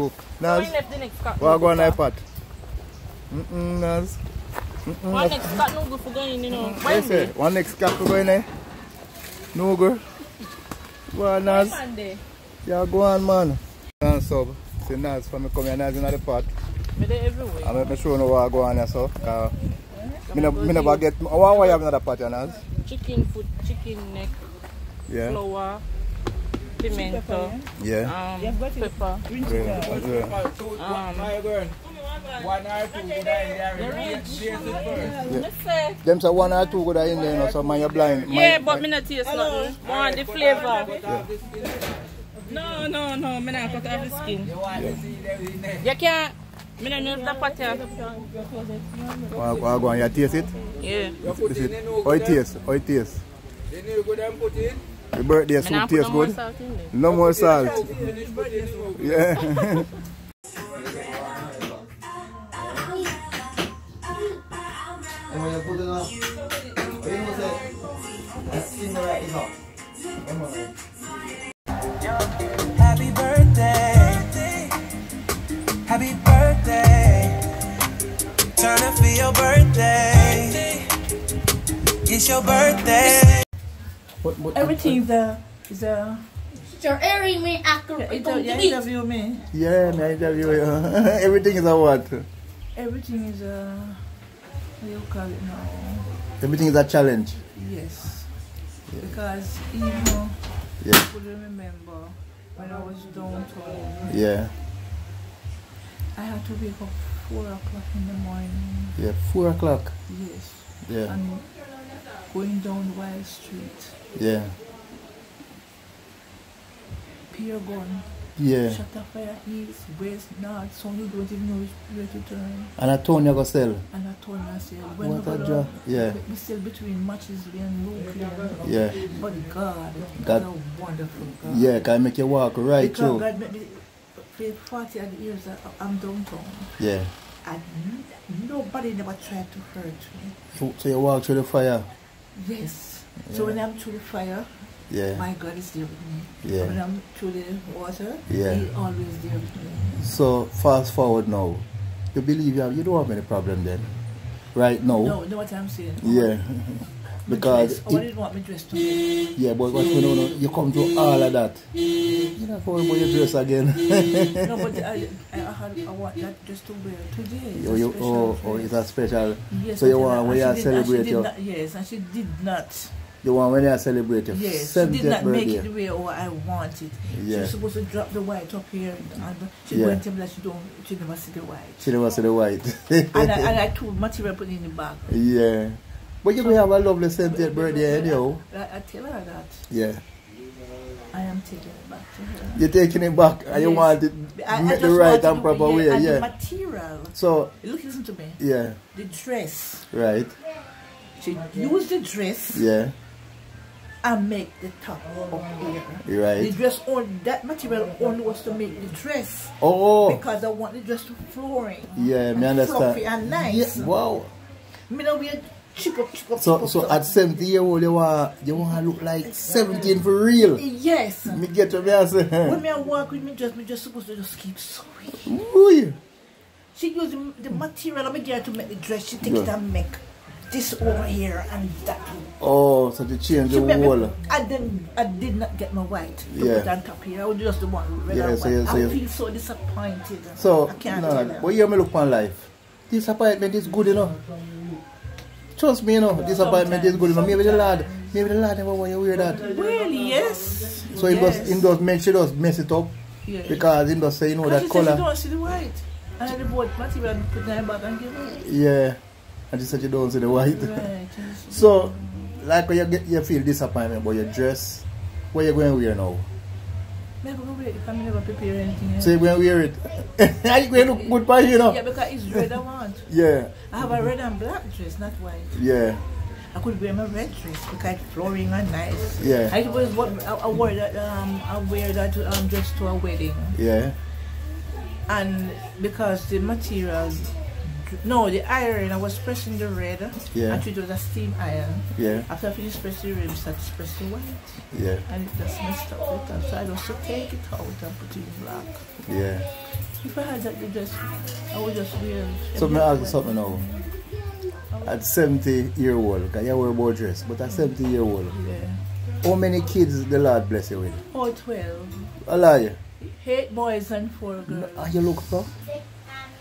cook. Why Naz, left the next cut? what go on iPad? Mm-mm, Naz. One next cut no good for going, you know. Yes, Wednesday. sir. One next cap go in there. No go. Go on, Naz. Monday. Yeah, go on, man. And sub. See Naz for me come here, Naz in the pot. Me there everywhere. I make me show you what go on here, so. Uh, me, no, me never get, I want to have another pot, Naz. Chicken foot, chicken neck, Yeah. flour, pimento, Yeah. um, pepper. Yeah. that's it. Um, me say, Them say one or two good are in there, you know, so man, you're blind. Yeah, My- but me not taste nothing. Want the flavor. No, no, no, me not cut off the skin. You can't. Me not use the pot here. What what go on, you taste it? Yeah. This it. How it taste? How it taste? The birthday Me soup not put taste no more good? salt in there. No more salt. Yeah. And when you put it up, what you say? The skin right is up. Come on. Happy birthday. Happy birthday. Turn up for your birthday. It's your birthday. But, but, Everything is a is a You're airing me after yeah, yeah, inter, you interview me. yeah, me I tell you, everything is a what? Everything is a what do you call it now? Everything is a challenge. Yes. Because even though Yeah, I could remember when I was downtown, yeah, I had to wake up four o'clock in the morning. yeah. Four o'clock. Yes. Yeah, And going down Wild Street, yeah, Pier Gun, yeah. shut up fire east, west, north, so you don't even know which way to turn. And I told you go sell. And I told myself, when What we a go job. Yeah. we still between Matchesley and Luke. Yeah, But God, God- God, a wonderful God. yeah. Can make you walk right because through. God made me for 40 odd years uh, I'm downtown. Yeah. And nobody never tried to hurt me. So, so you walk through the fire. Yes. So when I'm through the fire, Yeah, my God is there with me. Yeah. When I'm through the water, Yeah. He's always there with me. So fast forward now. You believe you have you don't have any problem then, right now? No, know what I'm saying? Yeah. Because dress, I it- didn't want my dress to be. yeah, but what you know, no, you come through all of that. You not worry about your dress again. no, but I, I, had, I want that dress to wear today. Oh, you, oh, oh, it's a special. Yes, so you want when she you did- and she celebrate your, not- Yes, and she did not. You want when you celebrate your Yes, she did 70th not make birthday. it the way or I want it. She was supposed to drop the white up here, and she Yeah. went to me that she don't, she never see the white. She never see the white. and, I, and I told material put it in the bag. yeah. But you will have a lovely 70th birthday anyhow. I, I tell her that Yeah. I am taking it back to her. You're taking it back and you Yes. want it I, I the right want to and proper way. Yeah. the material. So, Look, listen to me. yeah. The dress. Right. She used the dress Yeah. And make the top up oh. here. The Right. dress on that material only was to make the dress Oh. because I want the dress to flooring. Yeah, me and understand. Fluffy and nice. Yeah, wow. Me know we chip up, chip up, So so at up. 70 year old you want you want to look like 17 for real. Yes. Me get to me When say, me I walk with me dress, me just supposed to just keep sewing. Ooh. She used the, the material I get to make the dress. She take it and make this over here and that. Oh, so to change the wall. I didn't. I did not get my white Yeah. put top here. I was just the one red Yeah, so you- so I you- feel so disappointed. So, I can't no, tell her. but hear me look on life. Disappointment is good, you know. Trust me, you know. Disappointment is good, you know. Maybe the lad, maybe the lad never want you wear that. Really? Yes. So it yes. does, it does make sure does mess it up Yeah. because it does say, you know, that she said she don't see the white. And the board material put in back and give her. Yeah. And she said you don't see the white. Right. So, like when you get you feel disappointment about your dress, what you going to wear now? Never go wait if I never prepare anything. else. So you going to wear it? Are you going to look good for you, know? Yeah, because it's red I want. Yeah, I have a red and black dress, not white. yeah, I could wear my red dress because it's flooring and nice. Yeah. I was what I, I wore that um I wear that um dress to a wedding yeah, and because the material No, the iron, I was pressing the red. Yeah. Actually, it was a steam iron. Yeah, After I finished pressing the red, I started pressing the white. yeah, And it just messed up with that. So I to take it out and put it in black. yeah. If I had that, you just, I would just wear So me ask you something now. At 70 year old, because you wear about dress, but at 70 year old, Yeah. how many kids the Lord bless you with? Oh, 12. I lie you. Eight boys and four girls. Ah, you look so.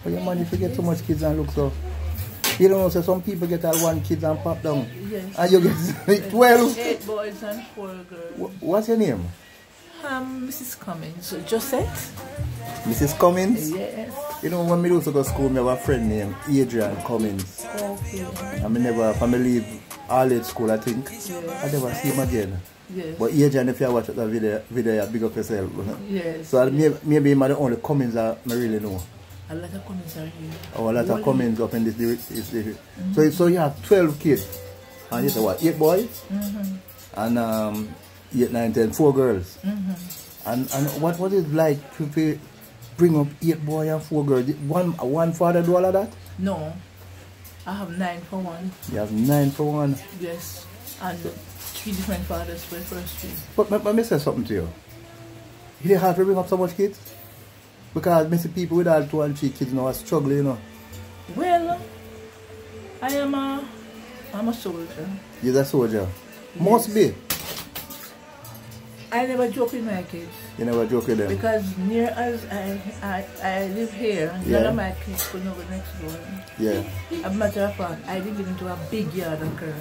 But your money if you get so much kids and look so. You know, so some people get all one kids and pop down. Yes. And you get 12. Eight boys and four girls. Wh- What's your name? Um, Mrs. Cummings. Josette? Mrs. Cummins? Yes. You know, when me used to go to school, me have a friend named Adrian Cummins. Okay. And me never, when me leave all age school, I think, I never see him again. Yes. But Adrian, if you watch that video, video you big up yourself. yes. So maybe, maybe him are the only Cummins that I really know. A lot of Cummings are here. Or a lot of Cummins up in this, this, this. So, so you have 12 kids. Ah, and you say what, 8 boys? Mm-hmm. And um, 8, 9, 10, 4 girls. Mm-hmm. And, and what, what is it like to bring up 8 boys and 4 girls? One, one father do all of that? No. I have nine for one. You have 9 for one. Yes. And three different fathers for the first three. But let me say something to you. You didn't have to bring up so much kids? Because many people with all two and three kids now are struggling, you know. Well, I am a, I'm a soldier. You're a soldier. Must be. I never joke with my kids You never joke with them. because near as I, I, I live here, none Yeah. of my kids could know next door. Yeah. As a matter of fact, I live into a big yard and curb.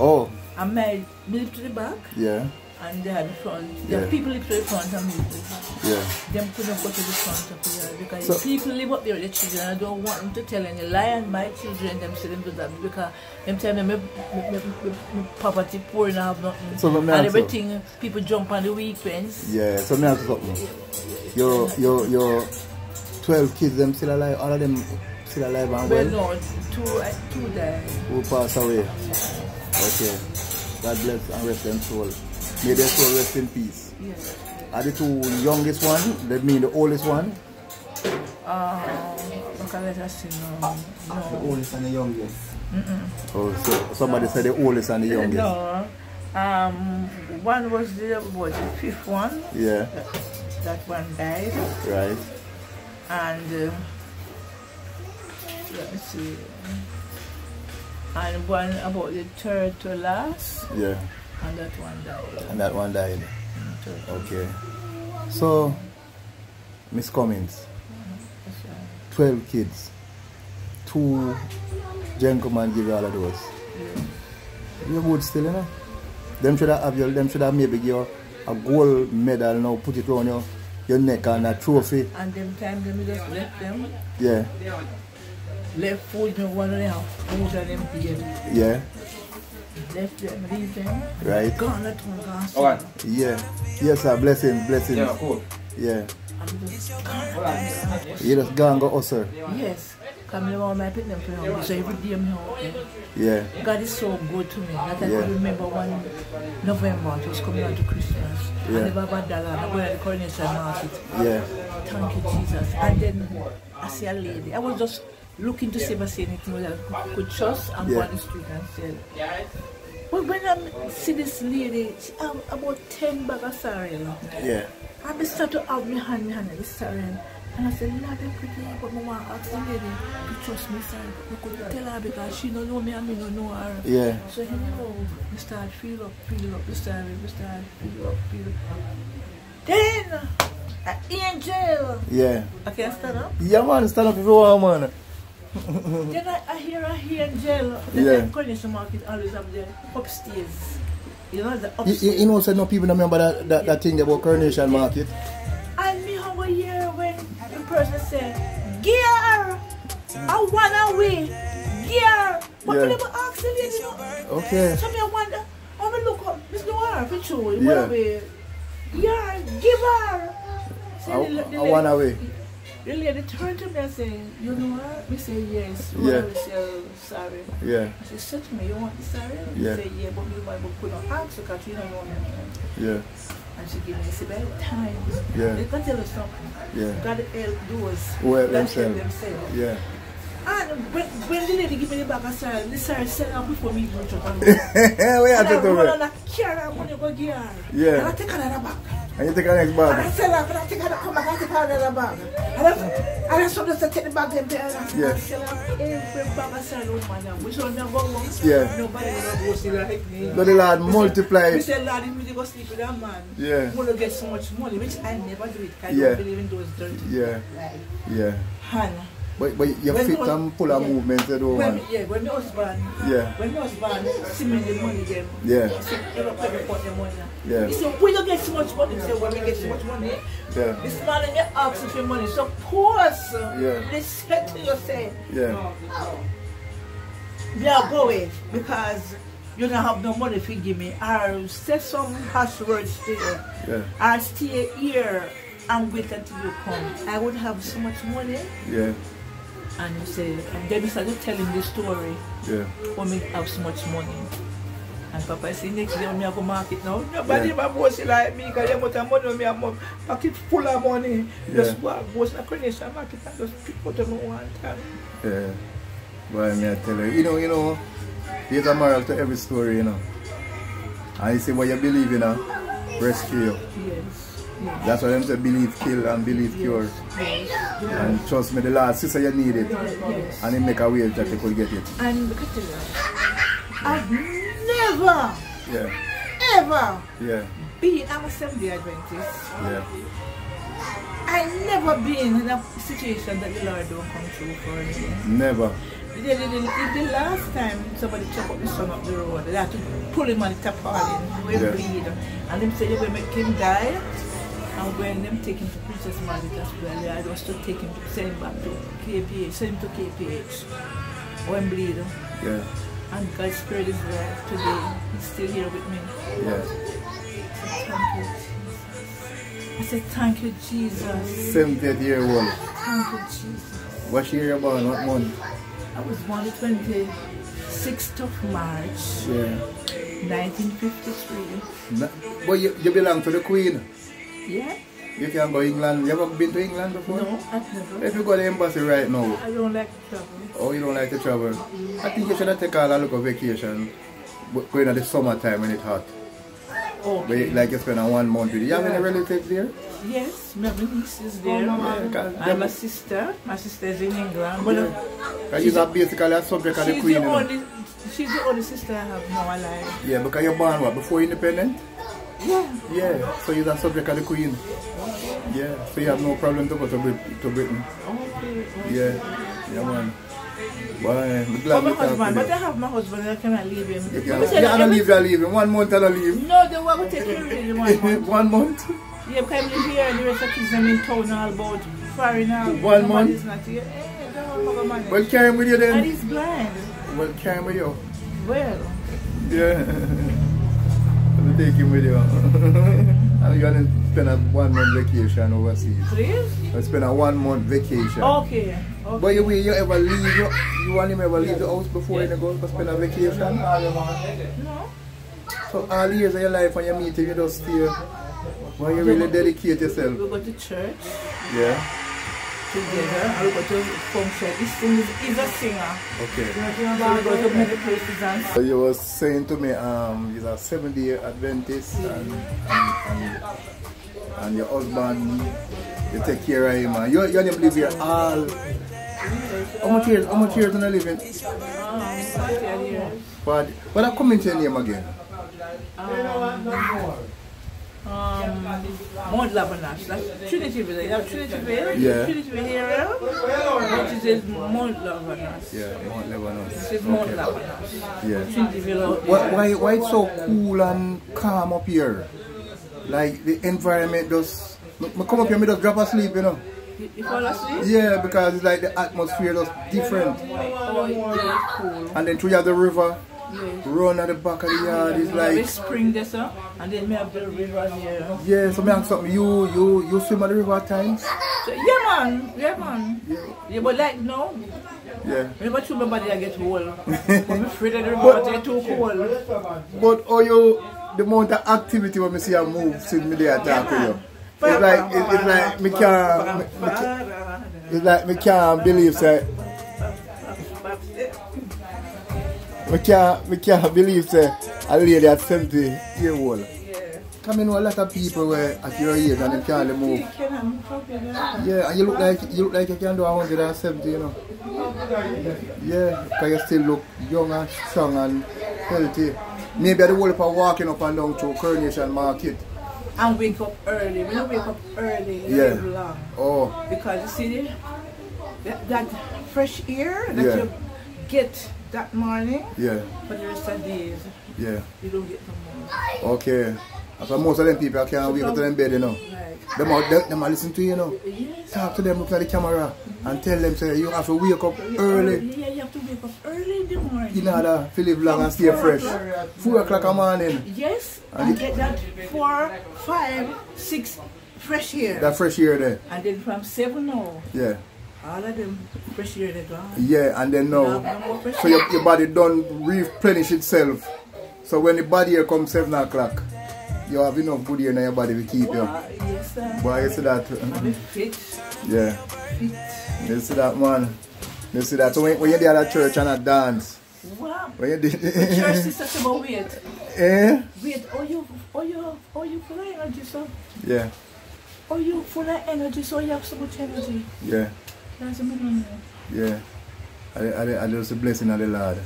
Oh, And my live to the back yeah, and they had the front. Yeah. The people live to the front and me to the back. yeah. Them couldn't go to the front of the yard because So- people live up there with their children. I don't want them to tell any lie and my children them say them do that because them tell me my, my, my, my, property poor and I have nothing. So and everything people jump on the weekends. Yeah, so me ask something. Your, your, your 12 kids, them still alive? All of them still alive and Well, well? no, two, uh, two died. Who passed away? Okay. God bless and rest them soul. May their soul rest in peace. Yes. Are the two youngest one? That mean the oldest one? Um, okay, let us see. No, The oldest and the youngest. Oh, so somebody said the oldest and the youngest. No. Um, one was the, was the fifth one. Yeah, That one died. right. and uh, let me see and one about the third to last Yeah, and that one died and that one died. Mm-hmm. Okay. So, Miss Cummins, 12 kids, two gentlemen give you all of those. You're good still, you know? Them should have you, them should have maybe give you a gold medal now, put it on your, your neck and a trophy. and them time them just left them Yeah, left food me one and a half food and them yeah, right. gone at one gone Alright. Yeah. Yes, sir. Blessing, blessing. Yeah, cool. Yeah. I'm just gone at one gone. You just go and go hustle. yes come in my pit them for home so every day I'm help Yeah. God is so good to me that I Yeah. could remember one November it was coming on to Christmas Yeah. I never had a dollar I go to the coronation market Yeah. Thank you, Jesus. And then I see a lady. I was just looking to see if I see anything could, could trust and go Yeah. on the street and sell. But when I see this lady, she have about 10 bag of sorrel. Yeah. I start to have my hand, my hand, this sorrel. And I said, Lord, I'm pretty, but I want to ask the lady to trust me, sir. I could tell her because she don't know me and me don't know her. Yeah. So you know, we start feel up, feel up, we start, we start feel up, feel up. Then, an angel. Yeah. I can't stand up. Yeah, man. Stand up if you want, man. Then I, I hear a angel. The Yeah. yeah. coronation market always up there upstairs. You know the upstairs. you, you know, said no people don't remember that, that, that thing about Coronation Market. And me how a year when the person say, Gear! I wanna away! Gear! But Yeah. yeah. never ask the lady, you know. Okay. So me I wonder, I me look up, Miss Noir, sure. Yeah. Yeah. Away. Gear! Give her! Say I, the the I lady- want away. The they turned to me and say, you know what? We say yes. Yeah. Well, say, oh, sorry. Yeah. She said to me, you want the sorry? Yeah. I say, yeah, but me might put on ask because you don't know me. Yeah. And she gave me a bed time. Yeah. They can tell us something. Yeah. God help those that help themselves. themselves. Yeah. And when, when the lady give me the bag of sorrel, the sorrel sell out before me even shut her. Where you And I take to run me? and I carry money go give her. Yeah. And I take another bag. And you take the next And I bag. sell her, and I take her, come back, I take her another bag. And I sometimes I take the bag and there, and I Yeah. sell her every bag of sorrel woman. Which one go home? Yeah. Nobody gonna go see like me. So the Lord multiply. Me say, Lord, if me go sleep with that man, Yeah. Gonna get so much money, which I never do it. I Yeah. don't believe in those dirty Yeah. Yeah. hand. But, but you When fit and pull a yeah. movement, you know, When, yeah, when my husband, Yeah. when my husband see me the money them, Yeah. you know, pay me for the money. Yeah. He said, where you get so much money? He said, when we get so much money. Yeah. This man and you ask for money. So pause. Yeah. Listen to yourself. Yeah. Me are going because you don't have no money to give me. Or say some harsh words there. Yeah. I'll stay here and wait until you come. I would have so much money. Yeah. And you say, and he started telling this story Yeah. when me have so much money. And Papa say next day when me I go market now, nobody Yeah. yeah. boss like me because you have money me have pocket full of money. Just Yeah. go and boss in coronation market and just pick them one time. Yeah. Boy, me I tell you, you know, you know, there's a moral to every story, you know. And you see what you believe in, uh, rescue you. Yes. Yes. That's why them say believe kill and believe cure. Yes. And trust me, the Lord, sister, you need it. Yes. And he make a way that you could get it. And look at you. I've never, Yeah. ever Yeah. been, I'm a Seventh-day Adventist. Yeah. I never been in a situation that the Lord don't come through for me. Never. The, the, the, the, last time somebody check up the son up the road, they had to pull him on the tarpaulin, where Yeah. bleed. And them say they will make him die. And when them take him to Princess Margaret Hospital, they I was to take him to send him back to KPH, send him to KPH. When bleed. Yeah. And God's spirit is there today. He's still here with me. Yeah. I said, Thank you, Jesus. I 70th year old. Thank you, Jesus. What year you born? What month? I was born the 26th of March, Yeah. 1953. Na- But you, you belong to the Queen. Yeah? You can go England. You ever been to England before? No, I've never. If you go to the embassy right now, I don't like to travel. oh, you don't like to travel, I think you should have take a look of vacation going at the summertime when it's hot. Okay. you, like you spend a one month with you. You have any relatives there? Yes, my niece is there. Yeah, 'cause I'm them- a sister. My sister is in England. But uh, Because you're basically a subject of the she's, Queen. the You know? only, she's the only sister I have now alive. Yeah, because you're born what, before independent? Yeah. Yeah, so you're subject of the Queen. Yeah, so you have no problem to go to, Brit- to Britain. Okay. Yeah, yeah man. I'm But my husband, but I have my husband, I cannot leave him. You can, we said yeah, I don't every- leave, I leave. In one month, I don't leave. No, they want to take care of in one month. one month? Yeah, because I live here and the rest of the kids them in town all about foreign now. One Nobody's month? not here. Eh, don't manage. Well, carry him with you then. And he's blind. Well, carry him with you. Well, Yeah. Take him with you. I'm going to spend a one month vacation overseas. please? I'll spend a one month vacation. Okay. okay. But you, will you ever leave, you, you want him ever leave the house before you go to spend a vacation? No? So all years of your life when you meet him, you just stay. Why you really dedicate yourself? We go to church Yeah. Together and we go to function. This thing is, he's a singer. Okay. So we go to many places and So you was saying to me, um, you're a 70 year Adventist and, and, and, and your husband, you take care of him. And you, you only live here all. How much years? How much years do you live in? um, yeah, yeah. But, but I come into your name again. um, Mount Lebanus. That's Trinityville. You have Trinityville? Yeah. Trinityville area. Which is Mount Lebanus. Yeah, Mount Lebanon. This is Mount Okay. Lebanus. Yeah. Trinityville out Why, why, why it's so cool and calm up here? Like the environment just. I come up here, me just drop asleep, you know. You fall asleep? Yeah, because it's like the atmosphere just different. Oh, yeah, cool. And then through you have the river, Yes. run at the back of the yard. Have a like, spring there, sir. And then we have the river here. yeah, so me ask something. You, you, you swim at the river at times? So, yeah, man. Yeah, man. Yeah. Yeah, but like no. Yeah. Remember, to my body, I get cold. I'm afraid of the river, but it's too cold. But oh, you, the amount of activity when me see you move since me there talk to you. It's like, it, it's like me can't, me, me, it's like me can't believe say we can't, we can't believe say a lady at 70 year old. Yeah. Come in a lot of people where at your age and they can't move. Can I help you there? Yeah, and you look like you look like you can do 170, you know. Yeah, because you still look young and strong and healthy. Maybe the whole of walking up and down to Coronation Market. And wake up early. We don't wake up early. Yeah. Yeah. Long. Oh, Because you see that, that fresh air that Yeah. you get that morning yeah, for the rest of the days, yeah. you don't get no more. Okay. So most of them people can't wake up to them bed, you know. Like, Them are, them, them are listen to you, you know. yes. Talk to them, look at the camera and tell them, say, you have to wake up early Yeah, you have to wake up early in the morning. in order to live long and stay fresh. 4 o'clock in the morning. Yes, And and get that four, five, six fresh air. That fresh air there. and then from seven now, Yeah. All of them fresh air they gone. Yeah, and then now, no so your, your body don't replenish itself. So when the body air comes 7 o'clock, you have enough good air in your body to keep you. Ah, yes, sir. Boy, you see that? A Yeah. fit. You see that, man? You see that? So when, when you're there at church and at dance, Wow. when you did... Church is such about weight. eh? Wait, oh you, oh you, oh you full of energy, so, Yeah, oh you full of energy, so you have so much energy. yeah, That's a minimum. yeah. I, I, I just a blessing of the Lord.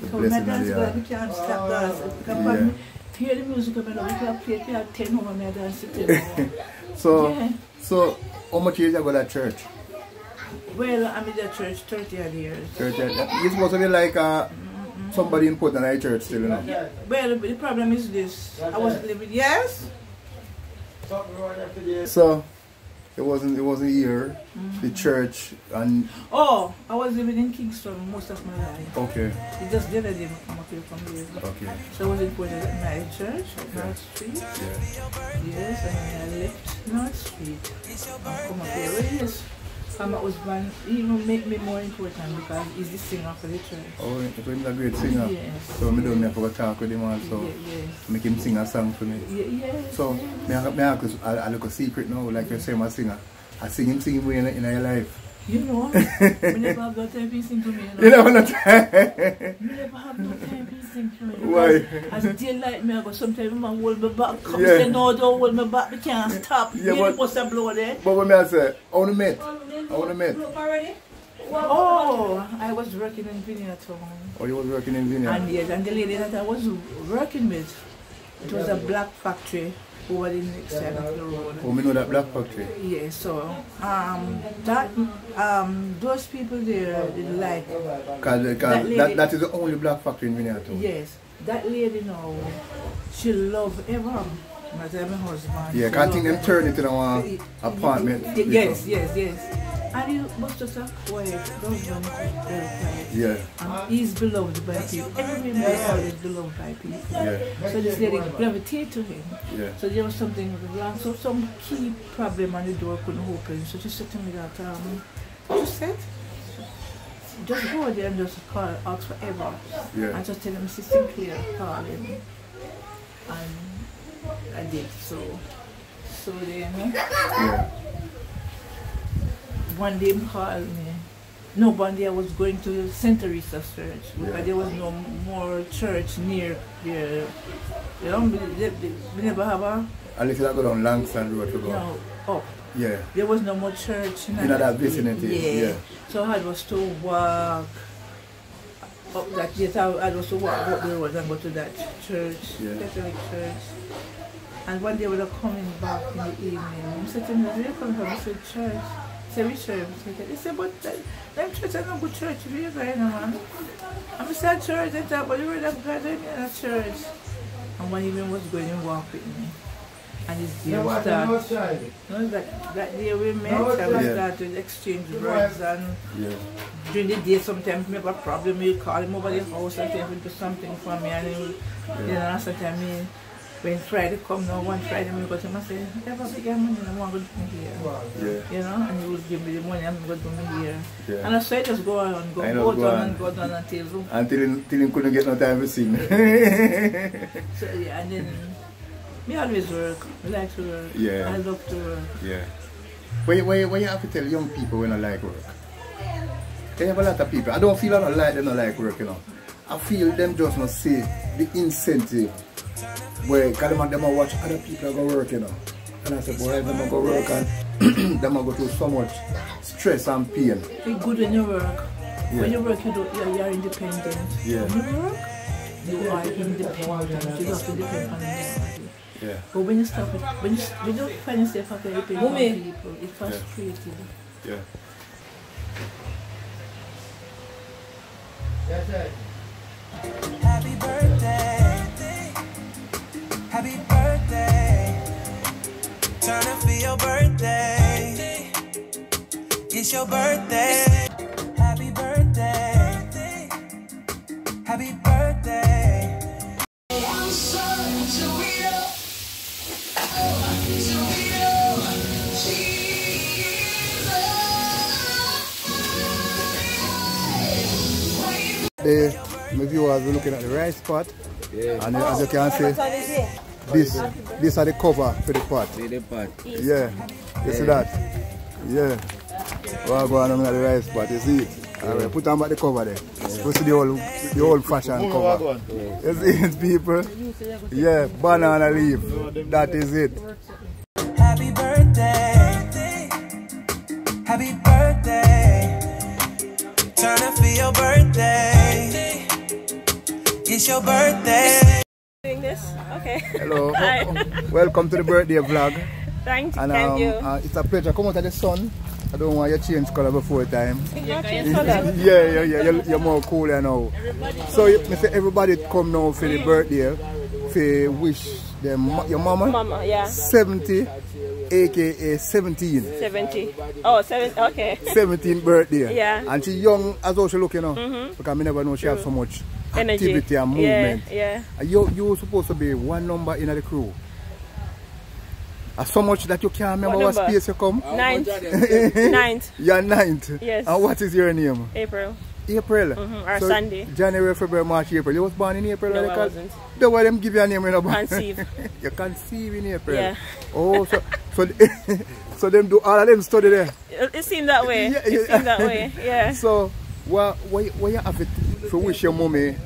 The So when I blessing of the Lord. we can't stop dancing. Yeah. hear the music coming on, we can play it at 10 home and dance to 10 home. So, Yeah. so how much years you go to church? Well, I'm in the church 30 odd years. Church, uh, you're supposed to be like uh, somebody important in the church still, you know. Well, the problem is this. I was living, yes? So it wasn't it wasn't here, mm. the church and Oh, I was living in Kingston most of my life. okay, It just the other day I come up here from here. okay, So I was at my church North Street. yeah, Yes, and then I left North Street. I come up here. Well, yes, and my husband even make me more important because he's the singer for the church. Oh, was a great singer. Yes. So me don't have to talk with him also. Ye- yes. Make him sing a song for me. Yes. So I, me I, ask- I, I look a secret now, like you say my singer. I sing him sing way in, in your life. You know, we never have no time to sing me. You know. You know what You never have no time to sing to me. Why? Because As daylight me, I go sometimes my hold me back. Come Yeah. say no, don't hold me back. We can't stop. Yeah, you but- must have blow there. But when me I say, I want to meet. I want to meet. Oh, I was working in Vineyard Town. Oh, you was working in And yes, and the lady that I was working with, it was a black factory over the next side of the road. Oh, me know that black factory. Yeah, so um, that um, those people there didn't like. Cause, That cause lady- that, that is the only black factory in town. Yes, that lady now, she love everyone. My husband. Yeah, I think them turn it into an apartment. Yes, yes, yes. And he was just a quiet. Yeah, And he's beloved by people. Every man is beloved by people. yeah, So this lady gravitated to him. yeah. So there was something wrong. So some key problem on the door couldn't open. So she said to me that, um, you said? Just go there and just call, ask for Eva. Yeah. And just tell him, Mrs. Sinclair, call him. And I did. So, so then Yeah. One day called me. No, one day I was going to St. Teresa's Church because Yeah. there was no more church near there. You know, we, we, we never have a, least I go down Langston Road to you go. know, up. Yeah. There was no more church In that vicinity, yeah. So I was to walk up that yes, I, I was to walk up the road and go to that church, Yeah. Catholic church. And one day we were coming back in the evening. I said to me, where you coming from? I said, church. I said, which church? I said, He said, but that, them church are not good church. Where you going, man? I said, church. I said, but the word of God in a church. And one evening was going to walk with me. And his dear started. No, that, that day we met and we Yeah. started exchange words and Yeah. during the day sometimes we have a problem, we call him over the house and tell him to do something for me and he will, you know, sometimes me, when Friday come now, one Friday we go to him and say, big money, I want to go to me here. Yeah. You know, and he will give me the money and go to me here. Yeah. And I say just go on, go, go, go down on. and go down until Until till him couldn't get no time to sing. so yeah, and then me always work. I like to work. Yeah. I love to work. yeah. When you, when, you, have to tell young people when I like work. They have a lot of people. I don't feel I don't like them don't like work, you know. I feel them just not see the incentive where cause them, them a watch other people go work, you know. And I said, boy, them a go work and them a go through so much stress and pain. It's good when you work. Yeah. When you work, you don't, you're, you're independent. Yeah. When you work, you are independent. You have to depend on nobody. Yeah. But when you stop it, when you, when you find yourself after depending on Mummy. people, it's frustrating. Yeah. Happy birthday. Happy birthday. Turn up for your birthday. It's your birthday. Happy birthday. Happy birthday. The my viewers were looking at the rice pot. And uh, as you can see, this these are the cover for the pot. Yeah. You see that? Yeah. Well, go on under the rice pot, you see uh, it? Alright, put on back the cover there. You see the old the old fashioned cover. You see it people? Yeah, banana leaf. That is it. Happy birthday. Happy birthday. Turn up for your birthday. It's your birthday. Doing this? Okay. Hello. Hi. Welcome to the birthday vlog. Thank, And thank um, you. uh, it's a pleasure. Come out of the sun. I don't want you to change color before time. You change color. yeah, yeah, yeah. You're, you're more cooler now. So, you, me say everybody come now for the birthday, for wish them your mama, Mama, yeah. 70, aka 17. 70. Oh, seven. Okay. 17th birthday. Yeah. And she young as how she look, you know. Because I never know she have so much Energy. Activity and movement. yeah. And You you were supposed to be one number in the crew. And so much that you can't remember what, What space you come. Ninth. Ninth. You're ninth. Yes. And what is your name? April. April. Mhm, or Sunday. January, February, March, April. You was born in April? No, like I that? wasn't. The way them give you a name, you know. Conceive. you conceive in April. Yeah. Oh, so so so them do all of them study there. It, it seemed that way. Yeah, It yeah. seemed that way. Yeah. So what what what you have to, to wish your mommy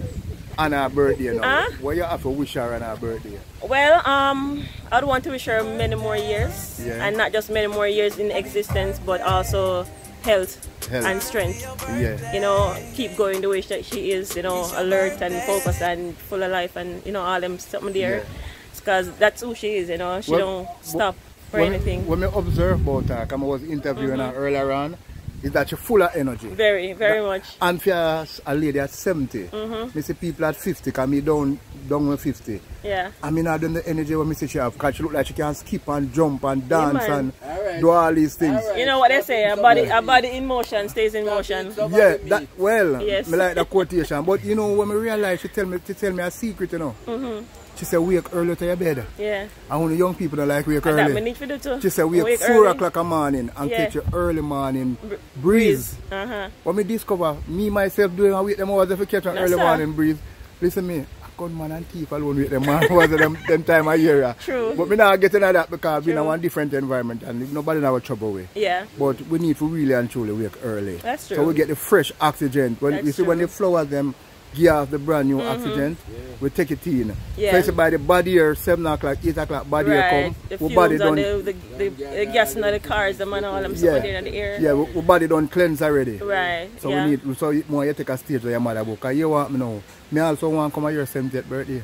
on her birthday now? Huh? What you have to wish her on her birthday? Well, um, I'd want to wish her many more years, Yeah. and not just many more years in existence, but also health, Health. and strength. Yeah. You know, keep going the way that she is. You know, alert and focused and full of life, and you know all them something there, because that's who she is. You know, she Well, don't stop for when, anything. Mm-hmm. When I observe about her, come I was interviewing her earlier on, is that she's full of energy. very, very much. And for a a lady at 70, Mm-hmm. me see people at 50, come me down, down with 50. Yeah. I mean, I don't the energy when me see she have, because she look like she can skip and jump and dance man. and do all these things. You know what they say? A body, a body in motion stays in motion. Yeah, that well, Yes. me like that quotation. But you know, when me realize she tell me, she tell me a secret, you know. Mm-hmm. She said, wake early to your bed. Yeah. And when the young people don't like wake And that early. we need to do too. She said, wake, Wake 4 early. o'clock a morning and Yeah. catch your early morning breeze. Uh-huh. What me discover, me myself doing I wait them hours if I catch an Yes, early sir. morning breeze. Listen me, a gunman and thief alone wait them man was them, them time of year. yeah. True. But me not getting at that because we in True. one different environment and nobody have trouble with. Yeah. But we need to really and truly wake early. That's true. So true. we get the fresh oxygen. When That's you see when true. the flowers them give off the brand new oxygen, we take it in. Yeah. So it's by the body here, seven o'clock, eight o'clock, body Right. come. The fumes body done the, the, the, the gas in the cars, the man all them yeah, in the air. yeah, our our body done cleanse already. Right. So yeah. we need so more you take a stage where your mother book. Cause you want me know. Me also want to come at your 70th birthday.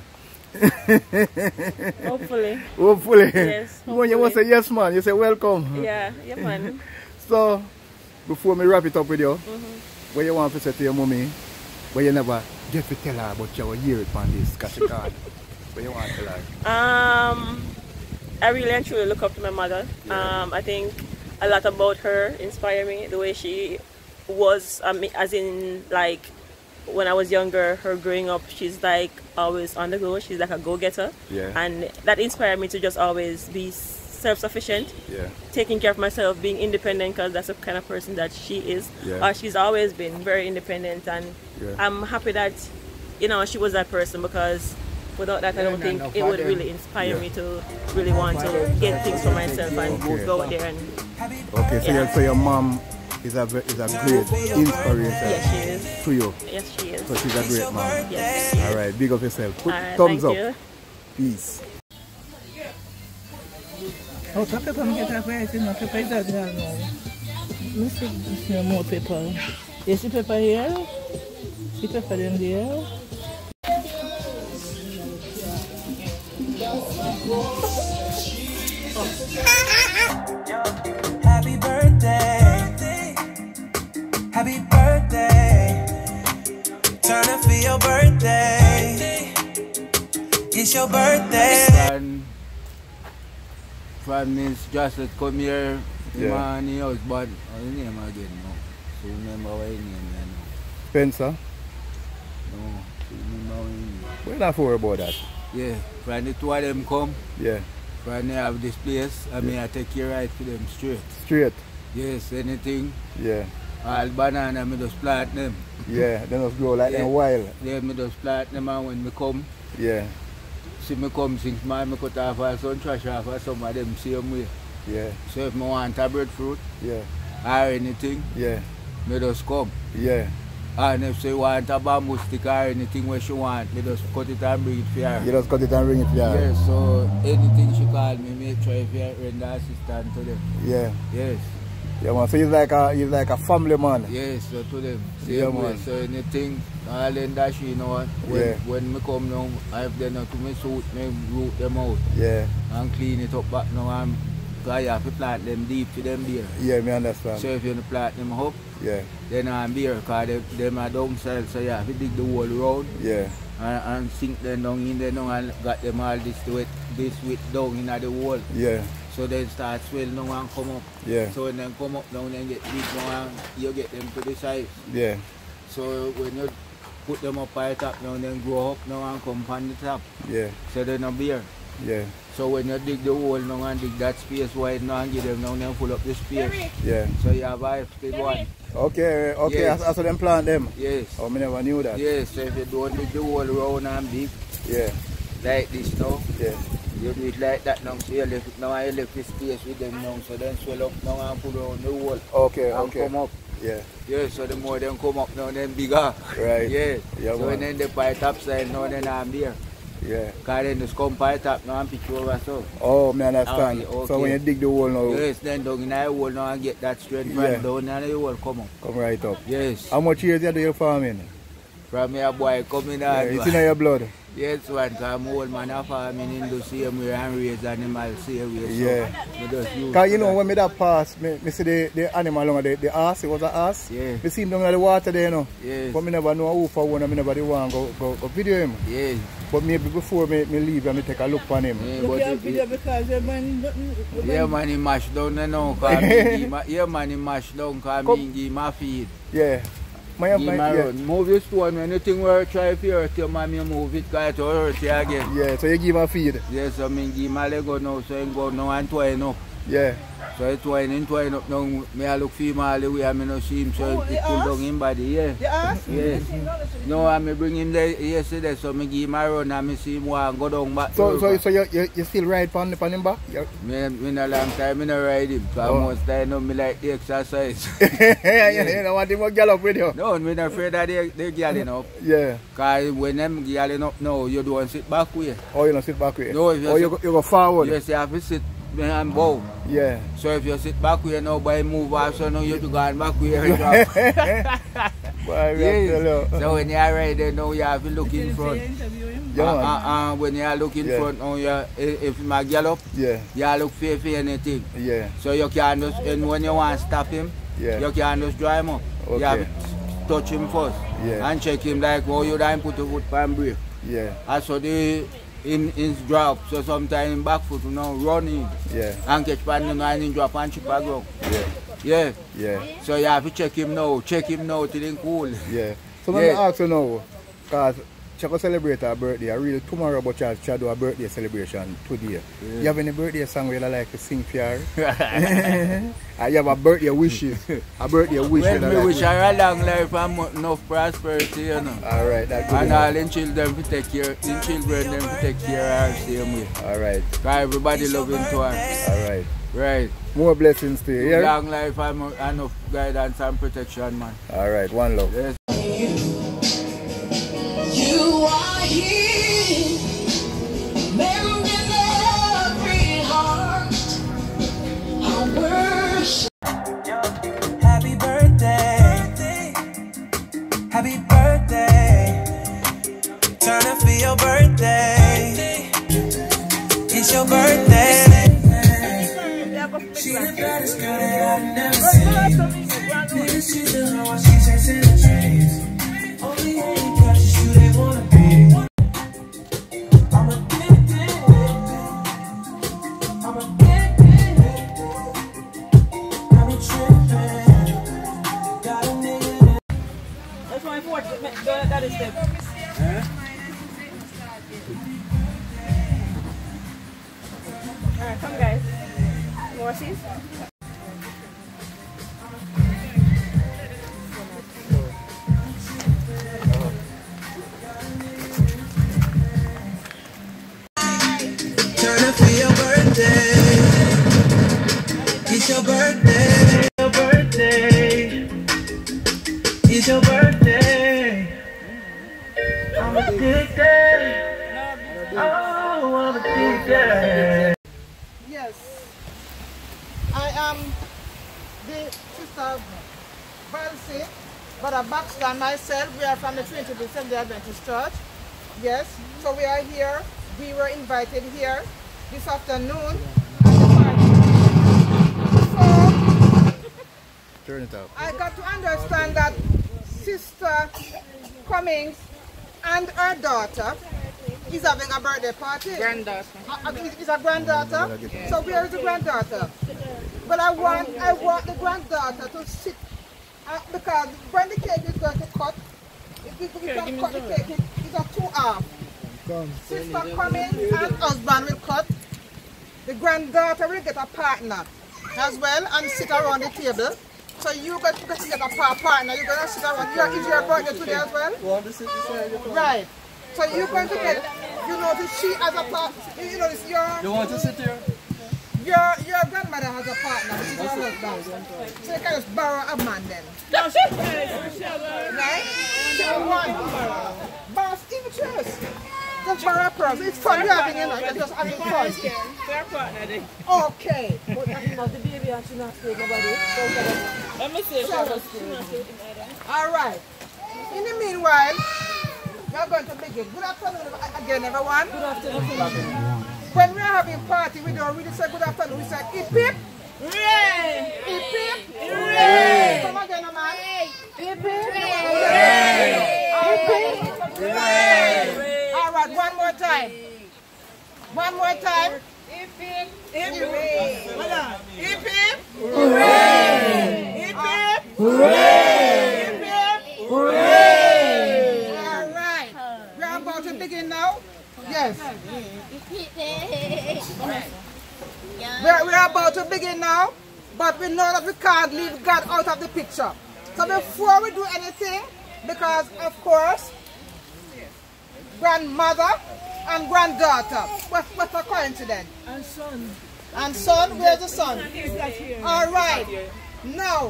Hopefully. Hopefully. Yes, hopefully. When you want to say yes man, you say welcome. Yeah. Yeah, man. So before me wrap it up with you, Mm-hmm. what you want to say to your mommy, but you never get to tell her about your year on this can't. What you want to tell her? Um, I really and truly look up to my mother. Um, I think a lot about her inspire me. The way she was, um, as in like when I was younger, her growing up, she's like always on the go. She's like a go-getter, Yeah. and that inspired me to just always be self-sufficient, Yeah. taking care of myself, being independent, because that's the kind of person that she is. Yeah. Or she's always been very independent, and Yeah. I'm happy that you know she was that person because without that, I don't think it would really inspire Yeah. me to really want to get things for myself and Okay. go out there and Okay, so, Yeah. your, so your mom is a is a great inspiration Yes, she is. to you. Yes, she is. So she's a great mom. Yes. All right, big up yourself. Put Alright, thumbs thank up. you. Peace. Oh, the pepper me get a price, you know, pepper is that girl now. Let's see if there more pepper. You see pepper here? See pepper in there? Happy birthday. Happy birthday. Turn up for your birthday. It's your birthday. From Miss Jocelyn come here, Yeah. man, he house, but uh, his name again, no. So remember what his name, yeah, no. Spencer, No, so remember what his name. we're not worried about that. Yeah, from the two of them come, Yeah, from they have this place, I mean, I take care right to them straight. straight. Yes, anything, Yeah, all banana, me just plant them. yeah. Then us grow like Yeah. them wild. Yeah, me just plant them and when me come, Yeah, see me come since man, me cut off or some trash off or some of them same way. yeah, So if me want a breadfruit yeah, or anything, yeah, me just come. yeah. And if she want a bamboo stick or anything where she want, me just cut it and bring it for her. You just cut it and ring it for her. Yes, so anything she call me, make sure if you render assistance to them. Yeah, Yes, yeah, man. So he's like a he's like a family man. yes, so to them. Same Yeah, way. man. So anything, all them that she know, when, Yeah. when me come now, I have not to me suit, me root them out Yeah, and clean it up back now and because you have to plant them deep for them there. yeah. Me understand. So if you plant them up, Yeah, then I'm beer because they, them are downside, so you have to dig the whole round. yeah, and, and sink them down in there now and got them all this wet this wet down in the wall. yeah, So they start swell now and come up. yeah, So when they come up now then get big now and you get them to the side. yeah, So when you put them up by the top now and then grow up now and come on the top. yeah, So they no beer. yeah, So when you dig the hole now and dig that space wide now and give them now then full up the space. yeah. So you have a still one. Okay, okay. Yes. I, I saw them plant them. Yes. Oh, me never knew that. Yes, so if you don't dig the hole round and big Yeah, like this now, yeah, You do it like that now, so you left it now and you left the space with them now, so then swell up now and put on the wall Okay, and okay. come up. Yeah, Yeah, so the more them come up now, then bigger. Right. Yeah. Yeah, so man. when then the pie top side now, then I'm there. yeah. Cause then just come pie top now and pick you over so. Oh, me understand. Okay, okay. So when you dig the hole now, Yes, then down in the hole now and get that straight Yeah. yeah. down and the hole come up. come right up. Yes. How much years you do your farming? From here boy coming Yeah, out. it's in your blood. Yes, one, cause I'm old man of farming in the same way and raise animals same way. So Yeah. me just use Cause you know that. when me that pass, me, me see the, the animal along the, the ass, it was a ass. Yeah. Me see him down in the water there, you know. Yes. But me never know who for one, and me never the one go, go, go video him. Yes. But maybe before me, me leave, and me take a look on him. Yeah, Look but at video because your man, nothing- Yeah, man, he mash down there now, cause me yeah, man, he mash down, cause Come. me give my feed. Yeah. My, my, my yeah. run. Move your stone, anything where try to hurt you, man, move it, cause it will hurt you again. yeah, so you give him a feed. Yeah, so me give my leg out now, so he go now and twine up. Yeah. So he twine in, twine up now, me I look for him all the way, and me no see him, so Oh, he the pull down him body, yeah. The ass? Yes. No, and me bring him there yesterday, so me give him a run, and me see him walk, go down back. So, so, so you, you, you still ride on, on him back? You- Me, me no long time, me no ride him, cause Oh. most time now me like the exercise. yeah, yeah, you don't want him to gallop with you. No, me not afraid that they, they galling up. Yeah. Cause when them galling up now, you don't sit back way. Oh, you don't sit back with No, if you Oh, you go, you go forward. Yes, you see, have to sit and bow. Yeah. So if you sit back way now, by move off, so now you have to go on back way and drop. Boy, we have to tell yes. So when you are right there now, you have to look in front. Yeah, uh, man. uh, uh, when you are looking Yeah. front now, you, if my you gallop, Yeah, you look fair for anything. yeah, So you can just, and when you want to stop him, yeah. you can just drive him up. You have Okay. to touch him first Yeah. and check him like how you don't put the foot on brake. Yeah, And so the in in drop. So sometimes in back foot you know running yeah, and catch pan him and in drop and chip back ground. yeah, Yeah. yeah, So you have to check him now. Check him now till he cool. yeah. So let me Yeah. ask you now, cause go celebrate her birthday. I really tomorrow, but she she do a birthday celebration today. You have any birthday song you like to sing for her? Ah, you have a birthday wishes. A birthday wish. Well, me like wish her a long life and enough prosperity, you know. All right, that's good. And enough. all in children to take care, in children them to take care of her same way. All right, Cause everybody loving to her. all right. Right. More blessings to you. Yeah? Long life and enough guidance and protection, man. All right, one love. Yes. Happy birthday, happy birthday. Turn up for your birthday. It's your birthday. The baddest girl that I've never seen. She's the hoe while she chasing the dreams. From the Trinity Seventh Day Adventist Church. Yes. So we are here. We were invited here this afternoon. So Turn it up. I got to understand that Sister Cummings and her daughter is having a birthday party. Granddaughter. Uh, is, is a granddaughter? So where is the granddaughter? But I want I want the granddaughter to sit uh, because when the cake is going to cut, if we, we cut the cake, it- it's a two half. Sister Cummings and husband will cut. The granddaughter will get a partner as well and sit around the table. So you got to get a partner. You're gonna sit around. Your, is your birthday today as well? Right. So you're going to get, you know, the she as a partner. You know, this your. You want to sit here? Your your grandmother has a partner, which is her husband. So you can just borrow a man then. Right? So one. Borrow even chairs. Just borrow a purse. It's fun you're having, you know, you're just having fun. Okay. Let me see. All right. In the meanwhile, we're going to begin. Good afternoon again, everyone. Good afternoon. When we're having party, we don't really say good afternoon. We say hip hip. Hooray! Hip hip. Hooray! Come again, man. Hip hip. Hooray! Hip hip. Hooray! All right, one more time. One more time. Hip hip. Hooray! Hold on. Hip hip. Hooray! Hip hip. Hooray! Hip hip. Hooray! All right. We're about to begin now. Yes. We're, we're about to begin now, but we know that we can't leave God out of the picture. So before we do anything, because of course, grandmother and granddaughter, what, what a coincidence. And son. And son, where's the son? All right. Now,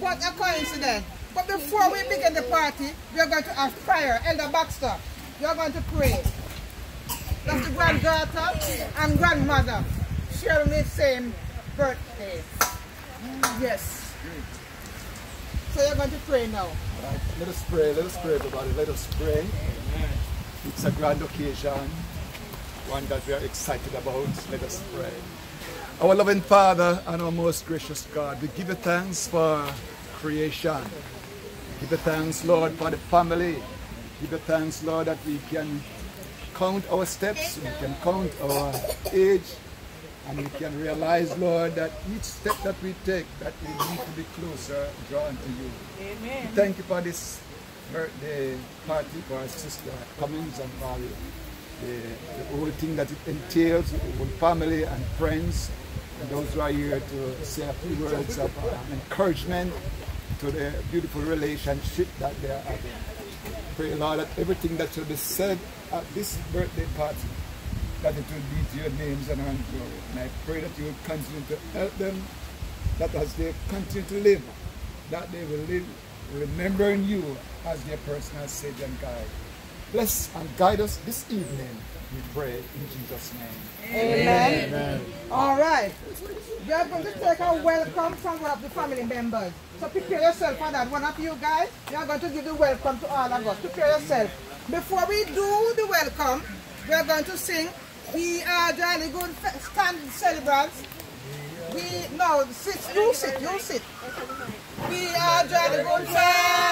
what a coincidence. But before we begin the party, we are going to have prayer. Elder Baxter, you are going to pray. That's the granddaughter and grandmother sharing the same birthday. Yes. So you're going to pray now. Let us pray, let us pray, everybody. Let us pray. It's a grand occasion, one that we are excited about. Let us pray. Our loving Father and our most gracious God, we give you thanks for creation. Give you thanks, Lord, for the family. Give you thanks, Lord, that we can count our steps, we can count our age, and we can realize, Lord, that each step that we take, that we need to be closer, drawn to you. Amen. Thank you for this birthday party for our sister Cummings and all the, the, whole thing that it entails with the whole family and friends. And those who are here to say a few words of uh, encouragement to the beautiful relationship that they are having. Pray, Lord, that everything that shall be said at this birthday party, that it will be to your names and and glory. And I pray that you will continue to help them, that as they continue to live, that they will live remembering you as their personal Savior and guide. Bless and guide us this evening, we pray in Jesus' name. Amen. All right. We are going to take a welcome from one of the family members. So prepare yourself for that. One of you guys, we are going to give the welcome to all of us. Prepare yourself. Before we do the welcome, we are going to sing We Are Jolly Good Fe- Stand Celebrants. We, no, sit, you sit, you sit. We are jolly good fellow.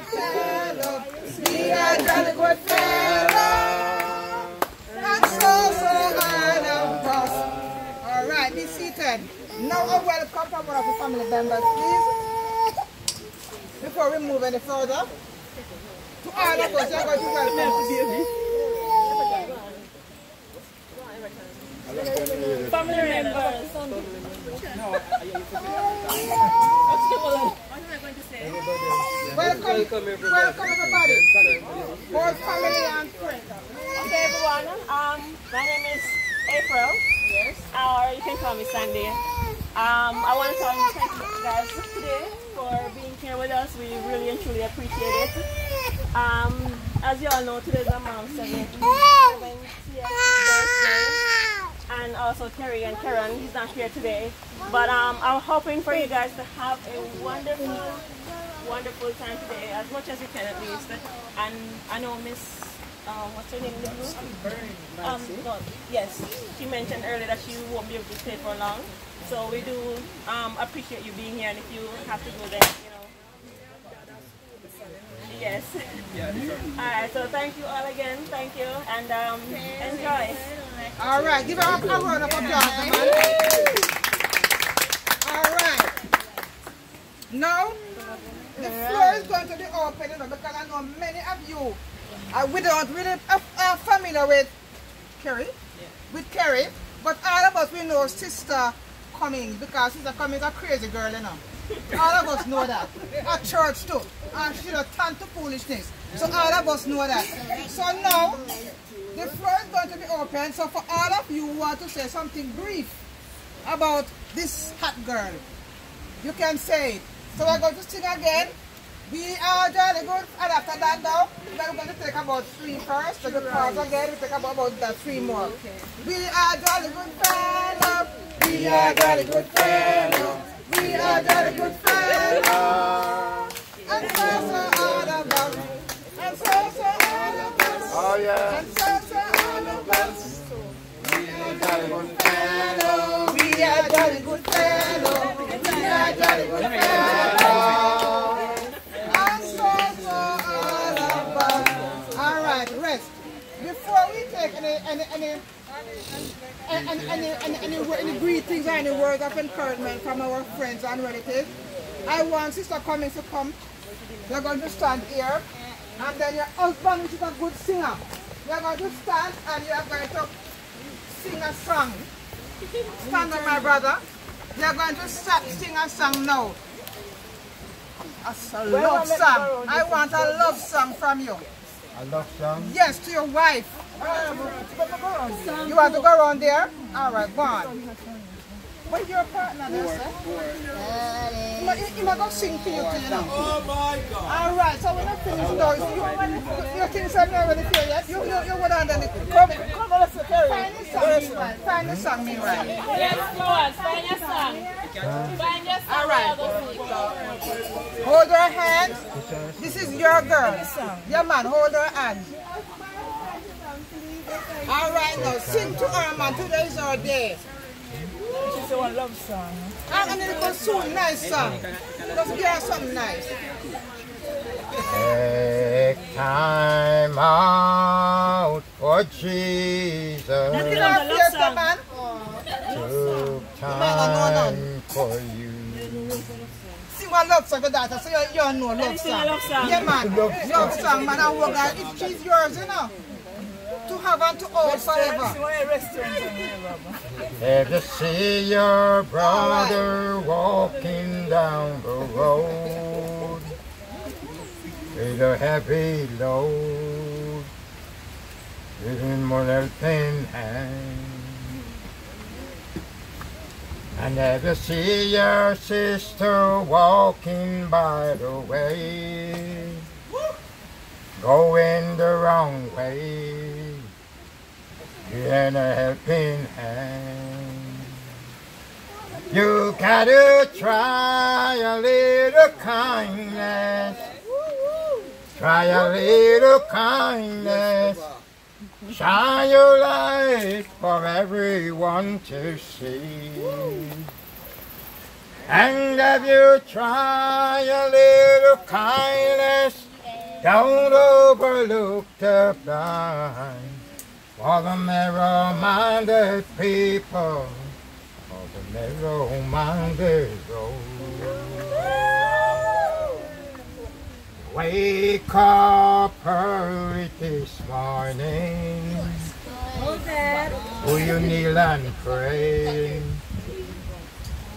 Now a welcome from one of the family members, please. Before we move any further, to all of us, you're going to welcome. Family members. Welcome, welcome everybody. Both family and friends. Okay, everyone. Um, my name is April. Yes. Or you can call me Sandy. Um, I want to tell you thank you guys today for being here with us. We really and truly appreciate it. Um, as you all know, today is my mom's 70th birthday. And also Terry and Karen, he's not here today. But um, I'm hoping for you guys to have a wonderful, wonderful time today, as much as you can at least. And I know Miss, uh, what's her name? Um, no, yes, she mentioned earlier that she won't be able to stay for long. So we do um, appreciate you being here, and if you have to go there. Yes. all right. So thank you all again. Thank you, and um, enjoy. All right, give her a, a round of applause, man. All right. Now, the floor is going to be open, you know, because I know many of you, we don't really uh, are familiar with Kerry, with Kerry, but all of us, we know Sister Cummings, because Sister Cummings is a crazy girl, you know. All of us know that. At church too. Ah, and she's a ton to foolishness. So all of us know that. So now, the floor is going to be open. So for all of you who want to say something brief about this hot girl, you can say it. So we're going to sing again. We are jolly good. And after that now, we're going to take about three first. So the pause again, we take about, about that three more. We are jolly good fellow. We are jolly good fellow. We are jolly good fellow. Oh, yeah. We are good. We are good all right, rest. Before we take any any any words of encouragement from our friends and relatives, I want Sister Cummings to come. You're going to stand here. And then your husband, which is a good singer, you're going to stand and you're going to sing a song. Stand up, my brother. You're going to start, sing a song now. A s- a love song. I want a love song from you. I love song. Yes, to your wife. You want to go around there? All right, go on. But your partner there, sir? He might- He might go sing to you, too, you know. Oh my God. All right, so we're not finished though. You, you think so not ready for yet? You, you, you go down there. Come, come on, let's Find the song, meanwhile. Find the song, meanwhile. Yes, Lord, find your song. All right. Hold her hand. This is your girl. Yeah, man, hold her hand. All right, now sing to her, man. Today is our day. She's a love song. I'm gonna go soon. Nice song. Let's give her something nice. Take time out for Jesus. Get our theater, man. Took time for you. Sing a love song to daughter, so you, you know love Let me sing a song. Yeah, man. Love song, man. And work on it. She's yours, you know. To have and to hold forever. Have you see your brother walking down the road with a heavy load, with one helping hand? And have you see your sister walking by the way, going the wrong way? And a helping hand. You gotta try a little kindness. Try a little kindness. Shine your light for everyone to see. And if you try a little kindness, don't overlook the blind. For the narrow-minded people, for the narrow-minded road. Wake up early this morning. Will you kneel and pray?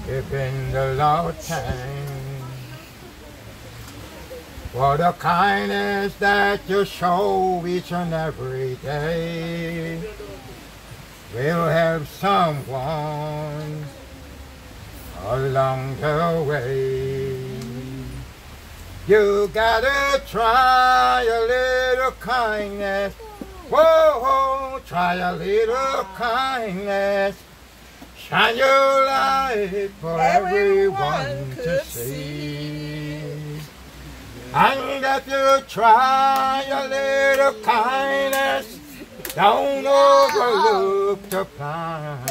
Giving the Lord thanks for the kindness that you show each and every day will help someone along the way. You gotta try a little kindness. Whoa, try a little kindness. Shine your light for everyone to see. And if you try a little kindness, don't overlook the blind.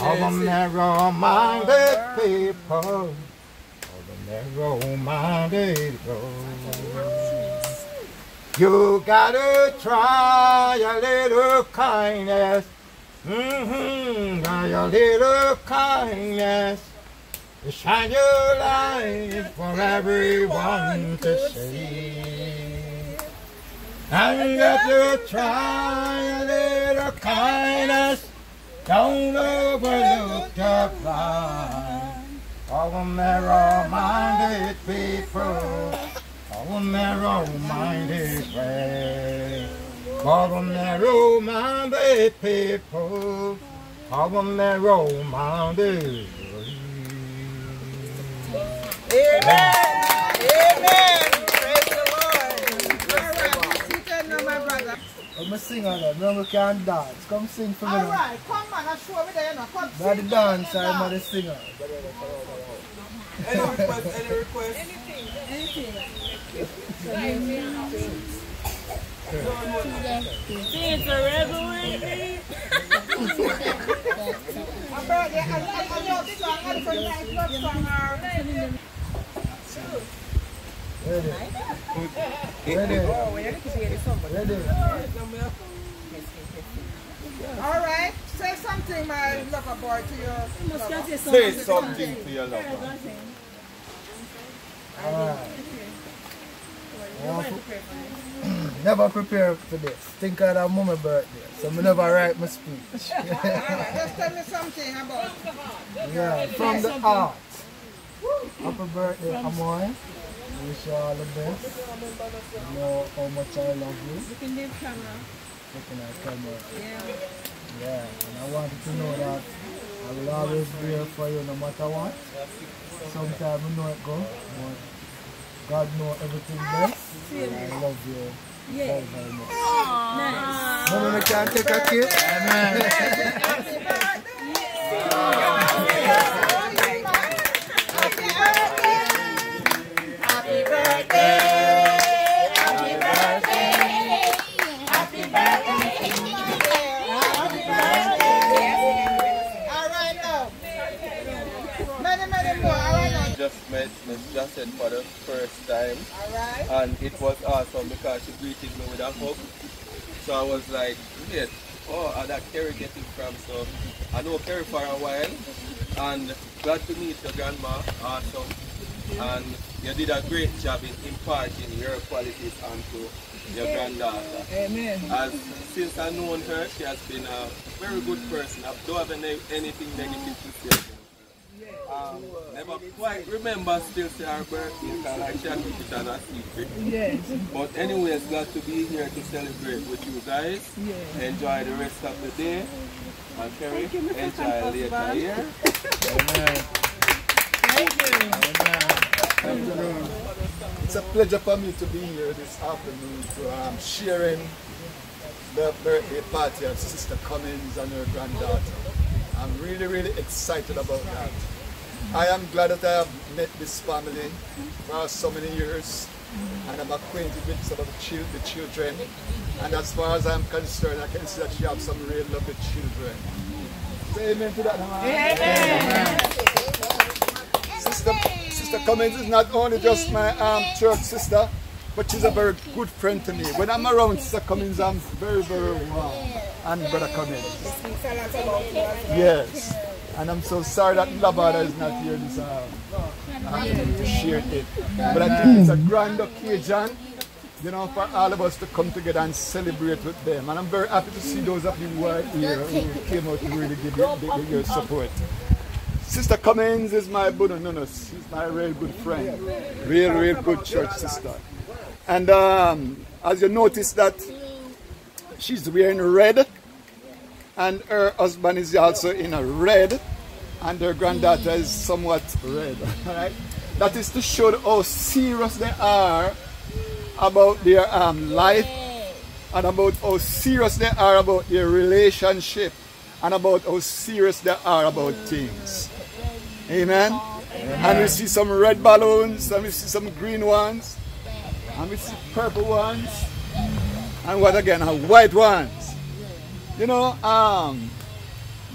of the narrow-minded people, of the narrow-minded road. You gotta try a little kindness. Mm-hmm, try a little kindness. Shine your light for everyone to see. And if you try a little kindness, don't overlook the blind. The narrow-minded people, the narrow-minded way. The narrow-minded people, the narrow-minded Amen. Amen. Praise the Lord. All right. I'm a singer. Remember, can dance. Come sing for me All right, come on, I show me there, you know. Come Not sing, dancer, sing, I'm dance. the singer. Any request? Any request? Sing forever with me. My brother, I, I, I love song. I nice love song. Ready? Ready? Ready? All right, say something, my lover boy, to your lover. Say something to your lover. Alright. Never prepare for this. Think of that mama birthday. So I never write my speech. All right, just tell me something about yeah, from the heart. Happy birthday, Amoy. Wish you all the best. You know how much I love you. looking deep camera. Looking at camera. Yeah. Yeah, and I want you to know that I will always be here for you no matter what. Sometimes I know it go, but God know everything best. And I love you very, very much. Nice. Mama, can take a kiss? Amen. Happy birthday. just met Miss Josette for the first time. Alright. And it was awesome because she greeted me with a hug. So I was like, wait, oh, and that Kerry getting from. So I know Kerry for a while. And glad to meet your grandma. Awesome. And you did a great job in imparting your qualities onto your granddaughter. Amen. As since I known her, she has been a very good person. I don't have any, anything negative to say. Um, never quite remember still say her birthday because like she had keep it as a secret. Yes. But anyways, glad to be here to celebrate with you guys. Yeah. Enjoy the rest of the day. And Kerry, Thank you, Mr. enjoy later Husband. here. Thank you. It's a pleasure for me to be here this afternoon to um, sharing the birthday party of Sister Cummings and her granddaughter. I'm really, really excited about that. I am glad that I have met this family for so many years and I'm acquainted with some of the, chil- the children. And as far as I'm concerned, I can see that you have some real lovely children. Say amen to that, man. Sister, Sister Cummings is not only just my um, church sister, but she's a very good friend to me. When I'm around Sister Cummings, I'm very, very warm. And Brother Cummings. Yes. And I'm so sorry that Lavada is not here this um, afternoon to share it. But I think it's a grand occasion, you know, for all of us to come together and celebrate with them. And I'm very happy to see those of you who are here who came out to really give your, your support. Sister Cummings is my Bunononos. She's my real good friend. Real, real good church sister. And um, as you notice that she's wearing red and her husband is also in a red and her granddaughter is somewhat red. Alright? That is to show how serious they are about their um, life and about how serious they are about their relationship and about how serious they are about things. Amen. And we see some red balloons, and we see some green ones, and we see purple ones, and what again? A White ones. You know, um,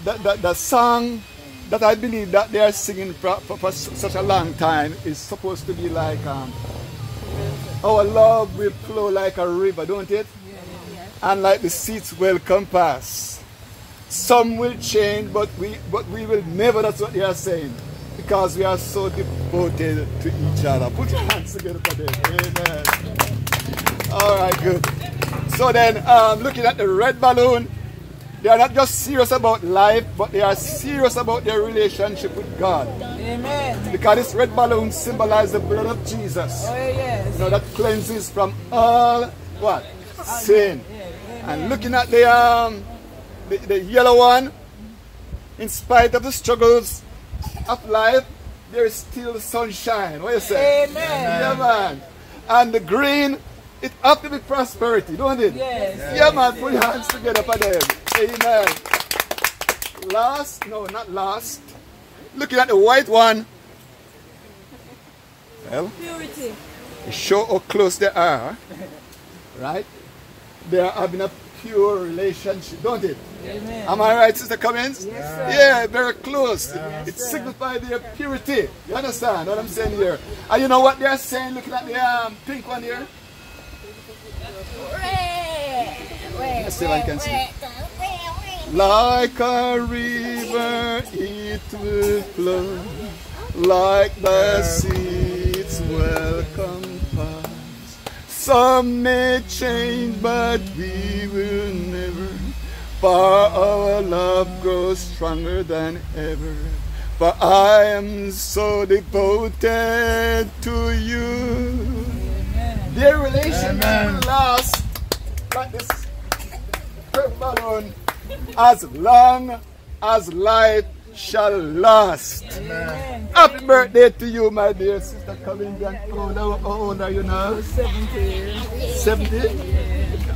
the, the, the song that I believe that they are singing for, for, for such a long time is supposed to be like, um, our love will flow like a river, don't it? And like the seats will compass. Some will change, but we but we will never. That's what they are saying, because we are so devoted to each other. Put your hands together for them. Amen. All right, good. So then, um, looking at the red balloon, they are not just serious about life, but they are serious about their relationship with God. Amen. Because this red balloon symbolizes the blood of Jesus. Oh, yes. You know, that cleanses from all what? Sin. And looking at the um the, the yellow one, in spite of the struggles of life, there is still sunshine. What you say? Amen. Yeah, man. And the green, it have to be prosperity, don't it? Yes. Yeah, man. Put your hands together for them. Amen. Last, no, not last. Looking at the white one. Well, Purity. show how close they are, right? They are having a pure relationship, don't it? Amen. Am I right, Sister Cummings? Yes, sir. Yeah, very close. it signifies their purity. You understand what I'm saying here? And you know what they're saying? Looking at the um, pink one here. Like a river, it will flow. Like the seeds welcome pass. Some may change, but we will never. For our love grows stronger than ever. For I am so devoted to you. Their relationship will last like this balloon as long as life shall last. Happy birthday to you, my dear sister Cummings. And how old- how old are you now? 70. 70?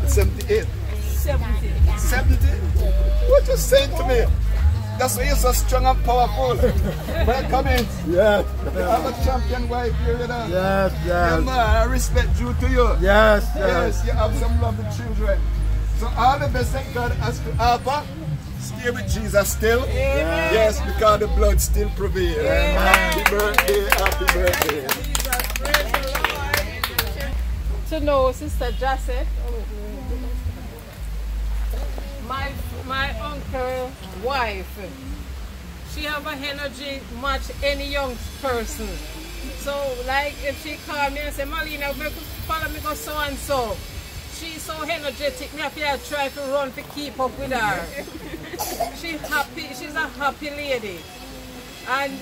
78. 70. 70? What you saying to me? That's why you're so strong and powerful. Welcome Cummings. Yes. I'm a champion wife here, you know. Yes, Yeah, yes. man, I respect you to you. Yes, Yes, yes. you have some lovely children. So all the best that God has to offer Stay with Jesus still. Yes, because the blood still prevails. Happy birthday, happy birthday. To know Sister Josette, my my uncle wife, she have a energy match any young person. So like if she call me and say, you follow me go so and so. She's so energetic, me have to try to run to keep up with her. she happy, she's a happy lady. And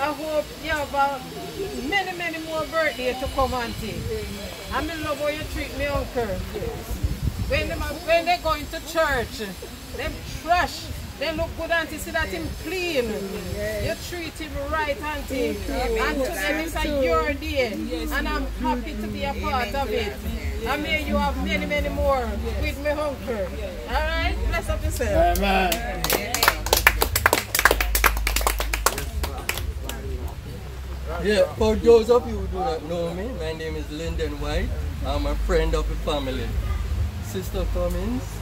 I hope you have a many, many more birthdays to come, Auntie. I'm in love how you treat me uncle. When they, when they go into church, them trash. They look good, Auntie. See that him clean. You treat him right, Auntie. And to them it's a your day. And I'm happy to be a part of it. And may you have many, many more with me uncle. Alright? Bless up yourself. Amen. Yeah, for those of you who do not know me, my name is Lyndon White. I'm a friend of the family. Sister Cummings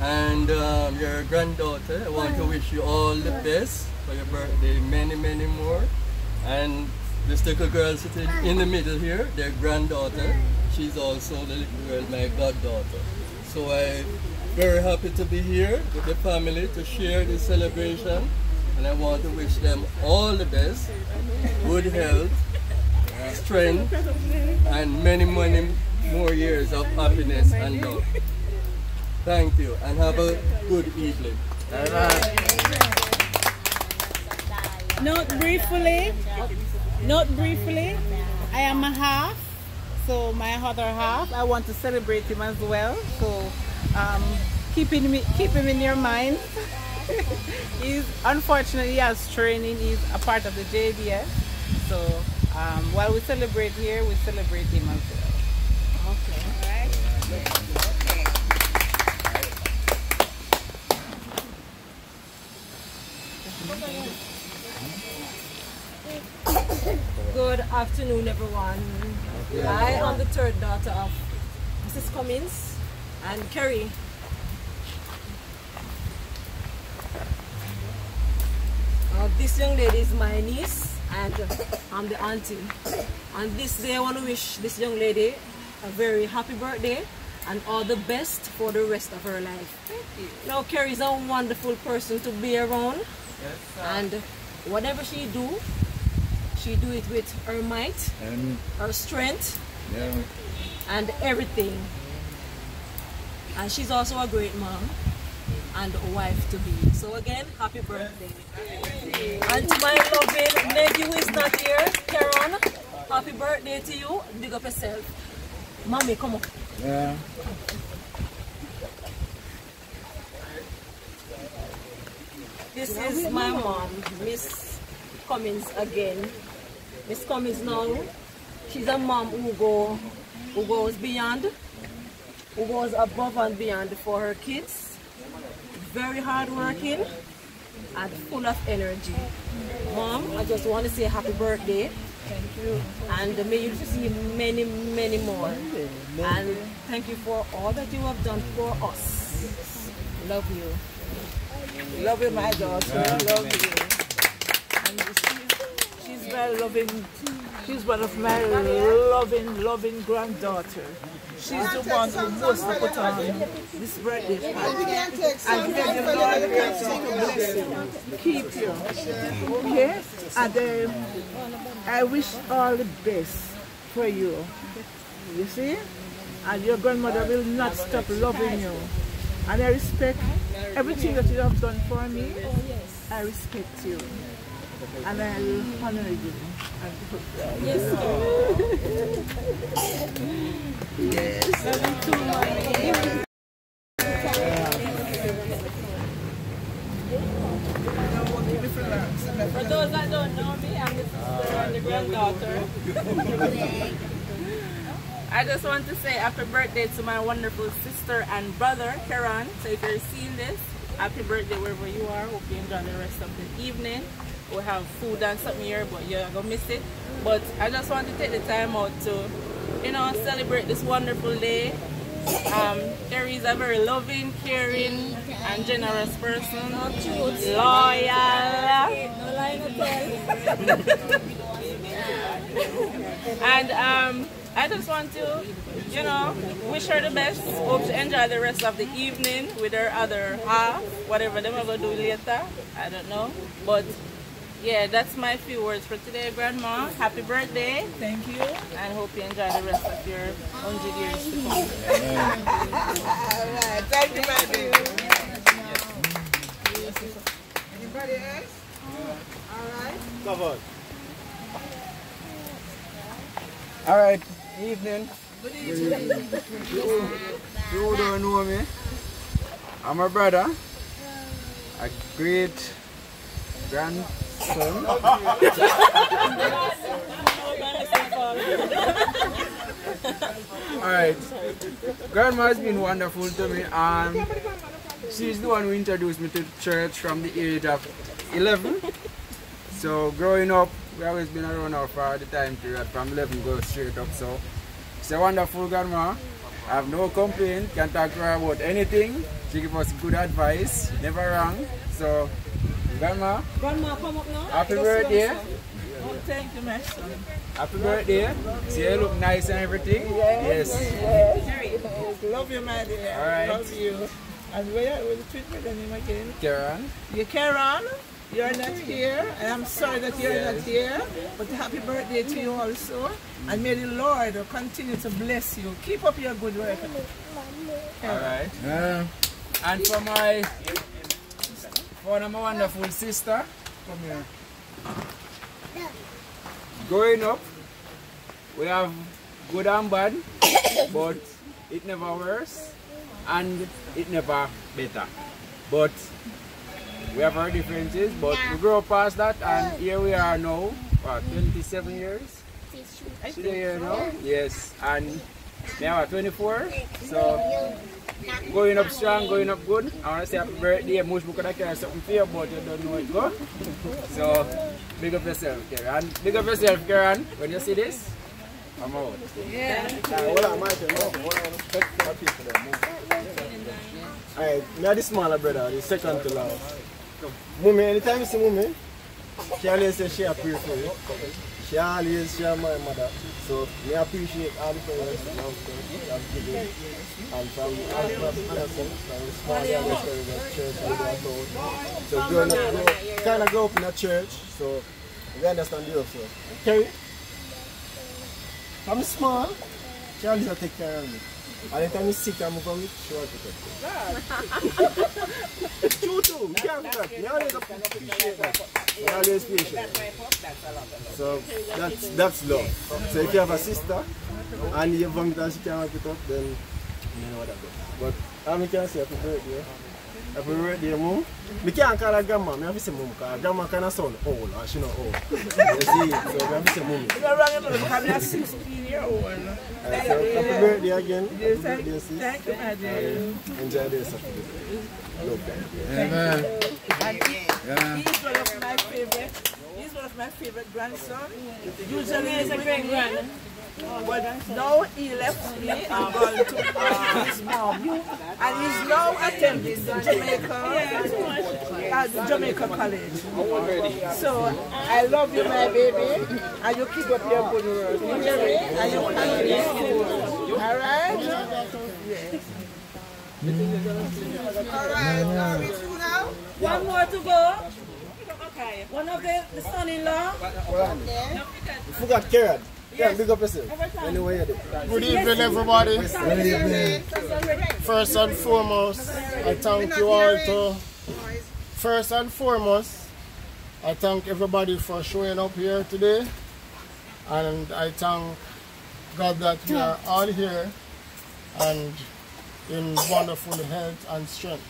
and um, your granddaughter, I want to wish you all the best for your birthday, many, many more. And this little girl sitting in the middle here, their granddaughter, she's also the little girl, my goddaughter. So I'm very happy to be here with the family to share this celebration. And I want to wish them all the best, good health, strength, and many, many more years of happiness and love. Thank you, and have a good evening. Bye bye. Not briefly, not briefly, I am a half, so my other half, I want to celebrate him as well. So um, keep, him, keep him in your mind. he's unfortunately he has training, he's a part of the JDF. So um, while we celebrate here, we celebrate him as well. Okay. Good afternoon, everyone. I am the third daughter of Mrs. Cummings and Kerry. Uh, this young lady is my niece and I'm the auntie. On this day, I want to wish this young lady a very happy birthday and all the best for the rest of her life. Thank you. Now, Kerry is a wonderful person to be around and whatever she do, she do it with her might, And her strength, yeah, and everything. And she's also a great mom and a wife to be. So again, happy birthday. And to my loving lady who is not here, Karen, happy birthday to you. Big up yourself. Mommy, come on. yeah. This is my mom, Miss Cummings again. Miss Cummings now, she's a mom who go who goes beyond, who goes above and beyond for her kids. Very hardworking and full of energy. Mom, I just want to say happy birthday. Thank you. And may you see many, many more. And thank you for all that you have done for us. Love you. Love you, my daughter. Love you. She's loving. She's one of my loving, loving granddaughter. She's the one who most put on this birthday party. And may the Lord continue to bless you, keep you. Okay? And um, I wish all the best for you. You see? And your grandmother will not stop loving you. And I respect everything that you have done for me. I respect you. And I will honor you. yes. For those that don't know me, I'm the sister and the granddaughter. I just want to say happy birthday to my wonderful sister and brother, Karan. So if you're seeing this, happy birthday wherever you are. Hope you enjoy the rest of the evening. We have food and something here, but you're to miss it. But I just want to take the time out to, you know, celebrate this wonderful day. Um, Kerry is a very loving, caring, and generous person. Loyal. And um, I just want to, you know, wish her the best. Hope to enjoy the rest of the evening with her other half, whatever they will do later. I don't know. But yeah, that's my few words for today, Grandma. Happy birthday. Thank you. And hope you enjoy the rest of your 100 years to come. Alright, thank you, baby. Anybody else? Alright. Covered. All right, evening. Good evening. You, you don't know me. I'm a brother, a great grandson. All right, grandma has been wonderful to me, and she's the one who introduced me to church from the age of 11. So growing up, we always been around her for the time period from 11 go straight up. So she's a wonderful grandma. I have no complaint. Can talk to her about anything. She give us good advice. Never wrong. So grandma, Grandma, come up now. happy birthday. Oh, thank you, my son. Happy birthday. See you look nice and everything. Yes. Yes. yes. Love you, my dear. All right. Love you. And where will you treat me the name again? Karen. You Karen, you're not here, and I'm sorry that you're not here, but happy birthday to you also. And may the Lord continue to bless you. Keep up your good work. All right. and for my for my wonderful sister, come here. Growing up, we have good and bad, but it never worse and it never better. But we have our differences, but we grow past that, and here we are now. What, 27 years? She there now? Yes, and now at 24. So going up strong, going up good. I want to say happy birthday. Most people could carry something for you, but you don't know it go. So big up yourself, Karen. Big up yourself, Karen. When you see this, I'm out. Yeah. Hold on, Michael. Hold on, hold on. Respect for the people there. Move. Alright, now the smaller brother, the second to last. Mummy, anytime you see Mummy, she always say she for you. She always share my mother. So me appreciate all the prayers and have given. And from all from Anderson, from the small young the church and the road. So growing up, grow, kind of grow up in a church, so we understand you also. Kerry, from small, she always take care of me. Anytime you sick, I move on with take care True too, me can't do. So that's that's love. So if you have a sister and you vomit and she can't wipe it then you know what is. But all I can say happy birthday. Happy birthday, mom. Me can't call her grandma, me have to say mom because grandma kind of sound old and she not old. You see, so me have to say mommy. You're wrong, you know, because I'm 16 year old. Alright, so happy birthday again. Happy Yes, thank, birthday, sis. thank you, my dear. Enjoy the rest of the day. Love you. Amen. And he, he's one of my favorite. He's one of my favorite grandson. Usually he's a great grand. But now he left me and gone to uh, his mom. And he's now attending the Jamaica, uh, the Jamaica College. So I love you, my baby. And you keep up your good work. You hear me? And you continue school. All right? Yes. One more to go. Okay. One of the, the son-in-law. You forgot Karen. Karen, big up yourself. Anyway, you do. Good evening, everybody. Good evening. First and foremost, I thank you all to. First and foremost, I thank everybody for showing up here today, and I thank God that we are all here and in wonderful health and strength.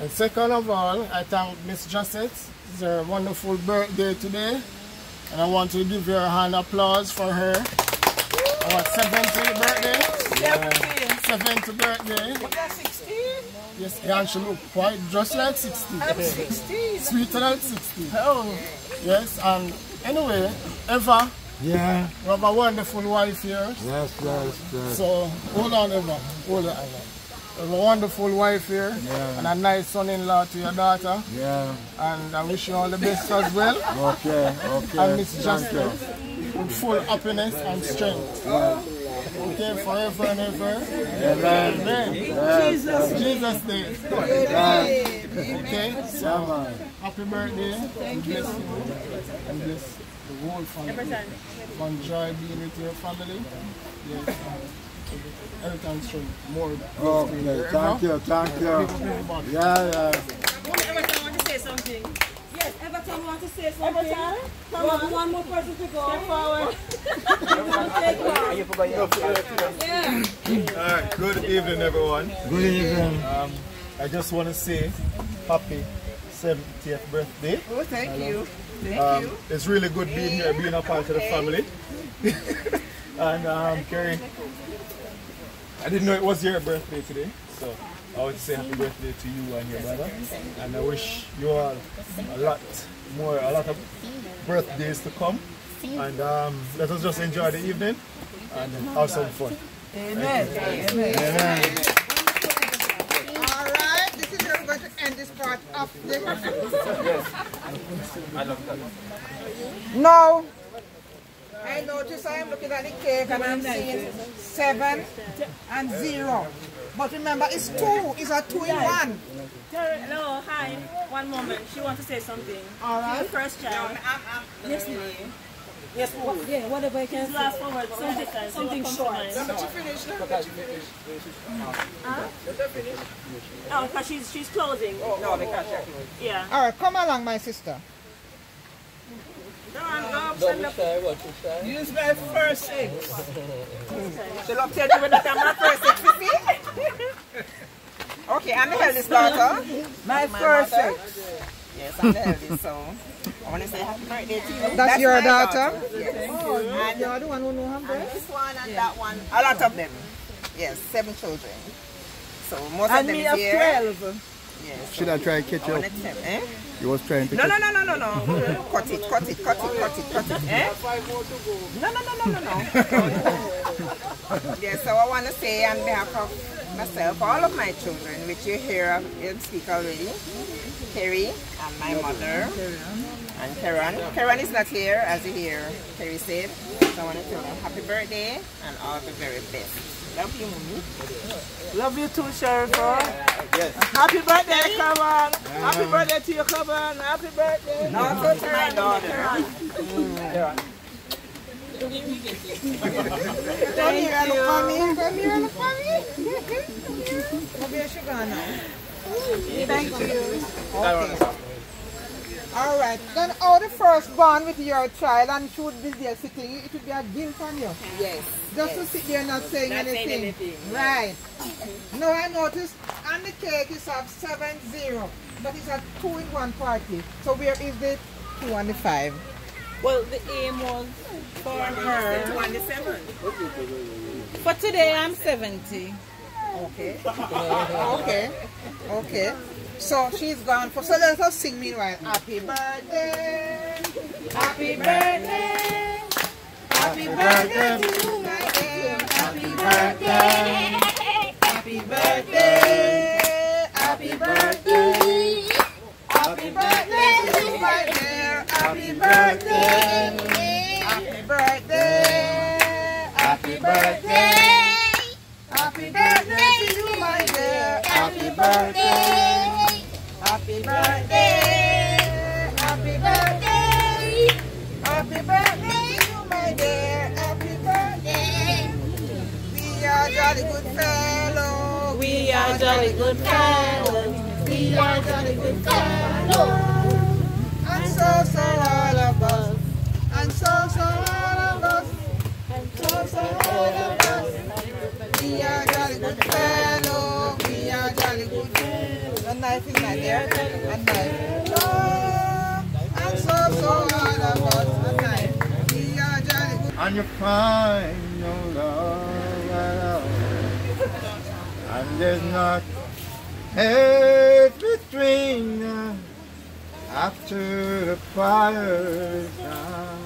And second of all, I thank Miss Josette. It's her wonderful birthday today, and I want to give her a hand applause for her. Our 70th birthday. Yeah. 70th birthday. 16? Yes, yeah, she look quite just like 60. I'm 16. Sweeter than 60. Oh. Yes, and anyway, Eva. Yeah. You have a wonderful wife here. Yes, yes, yes. So hold on, Eva. Hold on, Eva. A wonderful wife here Yeah. and a nice son-in-law to your daughter. Yeah. And I wish you all the best as well. Okay, okay. And Miss Thank Justice with full happiness and strength. Okay, forever and ever. Amen. Amen. Yeah. Jesus. Jesus name. Yeah. Okay? Yeah. Happy birthday. Thank you. And bless the whole family. Enjoy being with your family. Yes. And Everything strength. More. Okay, thank you, thank you. Yeah, yeah. Everton want to say something. Yes, Everton want to say something. Everton, come on. One more person to go. Step forward. Yeah. All right, good evening, everyone. Good evening. Um, I just want to say happy 70th birthday. Oh, thank you. Thank Um, you. It's really good being here, being a part of the family. and um, Kerry, I didn't know it was your birthday today, so I want to say happy birthday to you and your brother. And I wish you all a lot more, a lot of birthdays to come. And um, let us just enjoy the evening and have some fun. Amen. Thank. Amen. Amen. All right, this is where we're going to end this part of the. I love that. Now, I notice I am looking at the cake and I'm seeing seven and zero. But remember, it's two. It's a two in one. Terry, hello, hi. One moment. She wants to say something. All right. She's the first child. Yes, ma'am. Yes, what, yeah, whatever I can His last four words, Something, something, something comes to short. mind. Let me finish. Let me Huh? Oh, because she's, she's closing. Oh, No, because she's Yeah. All right, come along, my sister. Come on, go up, Don't stand be up. shy, what you shy? Use my first six. She'll upset you with that I'm my first six, you see? Okay, I'm the eldest daughter. My, first six. Yes, I'm the eldest, so I want to say happy birthday to you. That's, your my daughter? Yes. Oh, And you're the one who know her and best? this one and that one, a lot of them. Yes, seven children. So most And of them me is have here. 12. Yes. Should I try to catch I up? wanna tell- eh? You was trying to No, no, no, no, no, no. cut it, cut it, cut it, cut it, cut it. Eh? No, no, no, no, no, no. yes, so I want to say on behalf of myself, all of my children, which you hear you speak already, Kerry and my mother, and Karen. Karen is not here, as you hear Kerry said. So I want to tell them happy birthday and all the very best. Love you, mommy. Love you too, Sherifa. Yes. Happy birthday, come on. Happy birthday to you, come on. Happy birthday. Also to my daughter. Come here and look for me. Come here and look for me. Where she gone now? Thank you. Okay. All right. Then all the first born with your child and she would be there sitting, it would be a guilt on you. Yes. Just to yes. sit there not saying Not saying anything. anything. Right. no, I noticed on the cake it's have seven zero, but it's a two in one party. So where is the two and the five? Well, the aim was for her. Two and the seven. For today, I'm 70. Okay. okay. Okay. So she's gone for so let us sing meanwhile. Happy birthday. Happy birthday. Happy birthday to you, my dear. Happy birthday. Happy birthday. Happy birthday. Happy birthday to you, my dear. Happy birthday. Happy birthday. Happy birthday. Happy birthday to you, my dear. Happy birthday. Birthday. Happy birthday. Happy birthday. Happy birthday. We are jolly good fellow. We are jolly good fellows. We are jolly good fellow. So, so of us. And so, so all of us. And so, so all of us. We are jolly good fellow. We are jolly good knife is knife. Oh, and good. And you find no love at all. And there's not hate between us after the fire's done.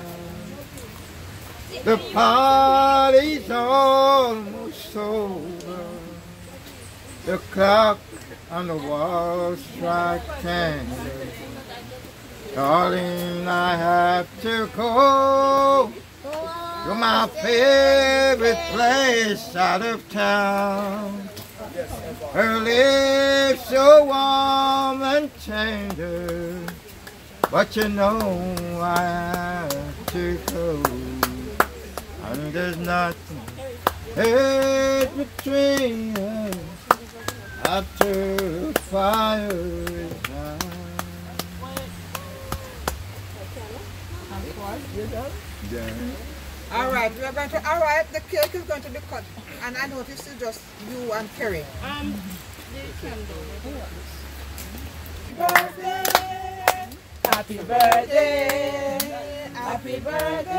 The party's almost over. The clock on the wall strike ten. Darling, I have to go to my favorite place out of town. Her lips so warm and tender, but you know I have to go. And there's nothing between us after fire is out. Yeah. All right, we are going to. All right, the cake is going to be cut, and I notice it's just you and Kerry. Um, the candle. Happy birthday, happy birthday,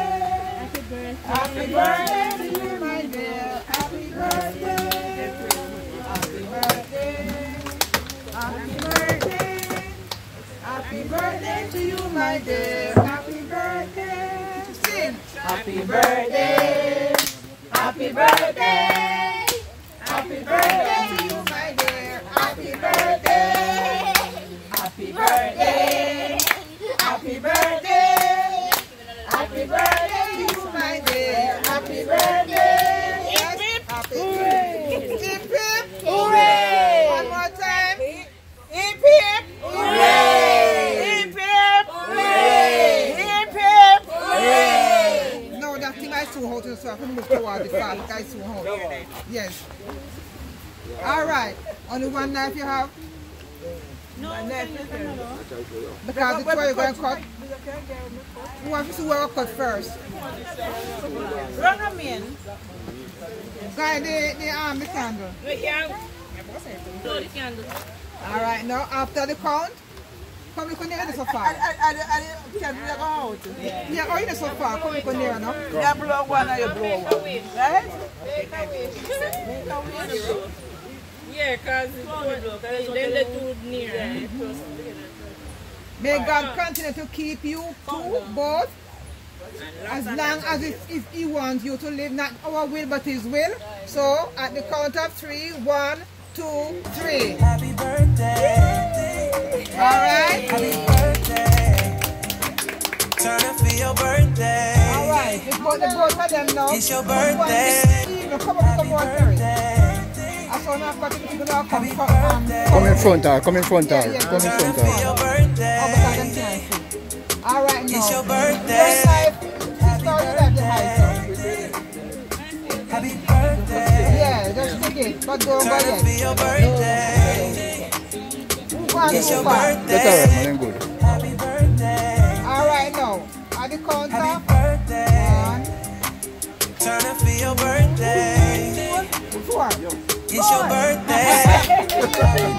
happy birthday, happy birthday to you, my dear. Happy birthday, happy birthday, happy birthday, happy birthday to you, my dear. Happy birthday, sing. Happy birthday, happy birthday, happy birthday to you, my dear. Happy birthday. Happy birthday. Happy birthday. Happy birthday to you, my dear. Happy birthday. Yes. Happy birthday. Hip hip. Hooray. One more time. Hip hip. Hooray. Hip hip. Hooray. Hip hip. Hooray. No, that thing I too hot so I can move toward the fat. That is too hot. Yes. All right. Only one knife you have? No, Because the two you're going to cut. Who wants to see where we cut first? Run them in. Guy, the, the arm, the candle. Wait, yeah. Blow the candle. All right, now after the count, come look near the sofa. Yeah, oh, you the sofa. Come look near now. You blow one and you blow one. Right? Yeah, because then the two near. May God to keep you two, both, as long as it, if He wants you to live, not our will but His will. So, at the count of three, one, two, three. Happy birthday. All right. Happy birthday. Turn up for your birthday. All right. The both, the both of them now. It's your One, one, birthday. Come up, come on, come from. Come in front, her. Come in front, her. Yeah, yeah. Come in front, her. Because them can't. All right, now. It's your Your birthday. life, sister, you left the house. Happy birthday. Yeah, just take it, but don't go Turn up yet. your birthday. It's your go back. Let her, man, good. Happy birthday. All right, now. At the count Happy birthday. Turn up for your birthday. four. It's your birthday.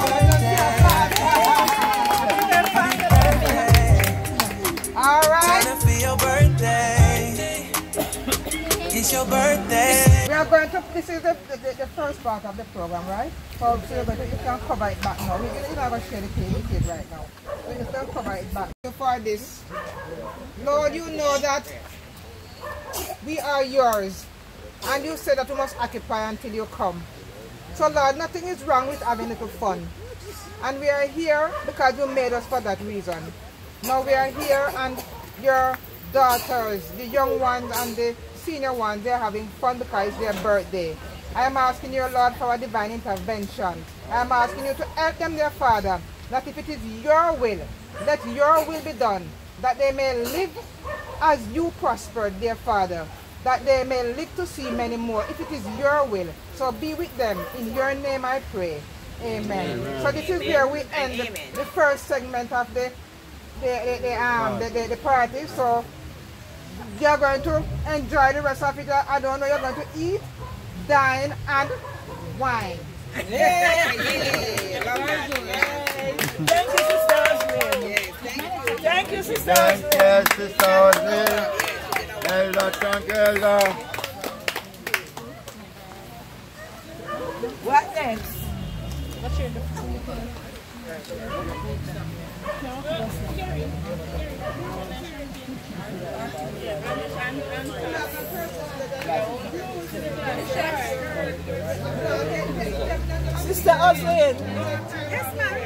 All Turn right. up for your birthday. It's your birthday. We are going to, this is the, the, the first part of the program, right? So, so going to, you can cover it back now. We- You're not going to share the cake with it right now. So you can cover it back. For this, Lord, you know that we are yours. And you said that we must occupy until you come. So Lord, nothing is wrong with having a little fun. And we are here because you made us for that reason. Now we are here and your daughters, the young ones and the senior ones, they're having fun because it's their birthday. I am asking you, Lord, for a divine intervention. I am asking you to help them, their Father, that if it is your will, that your will be done, that they may live as you prospered, dear Father, that they may live to see many more, if it is your will. So be with them. In your name I pray. Amen. Amen. So this is where we end the, the first segment of the the, the, the, um, the, the, the party. So you're going to enjoy the rest of it. I I don't know, you're going to eat, dine, and wine. Yeah, Thank you, Sister Osman. Thank you, Sister Thank you, Sister Osman. Elder, thank. What next? What's your Sure. sister also in? Yes, ma'am.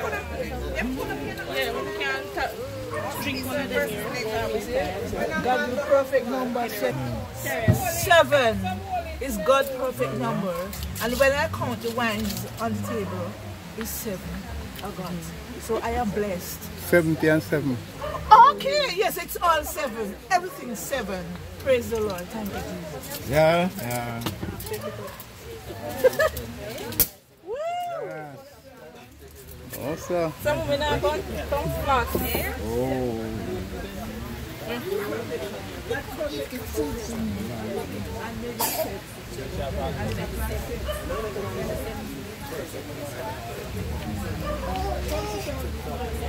Drink one of them here. God the perfect number seven. Seven is God's perfect number. And when I count the wines on the table, it's seven. Oh God. So I am blessed. 70 and 7. Okay, yes, it's all seven. Everything is seven. Praise the Lord. Thank you, Jesus. Yeah, yeah. Also. Some women are going to come flat, eh? Oh.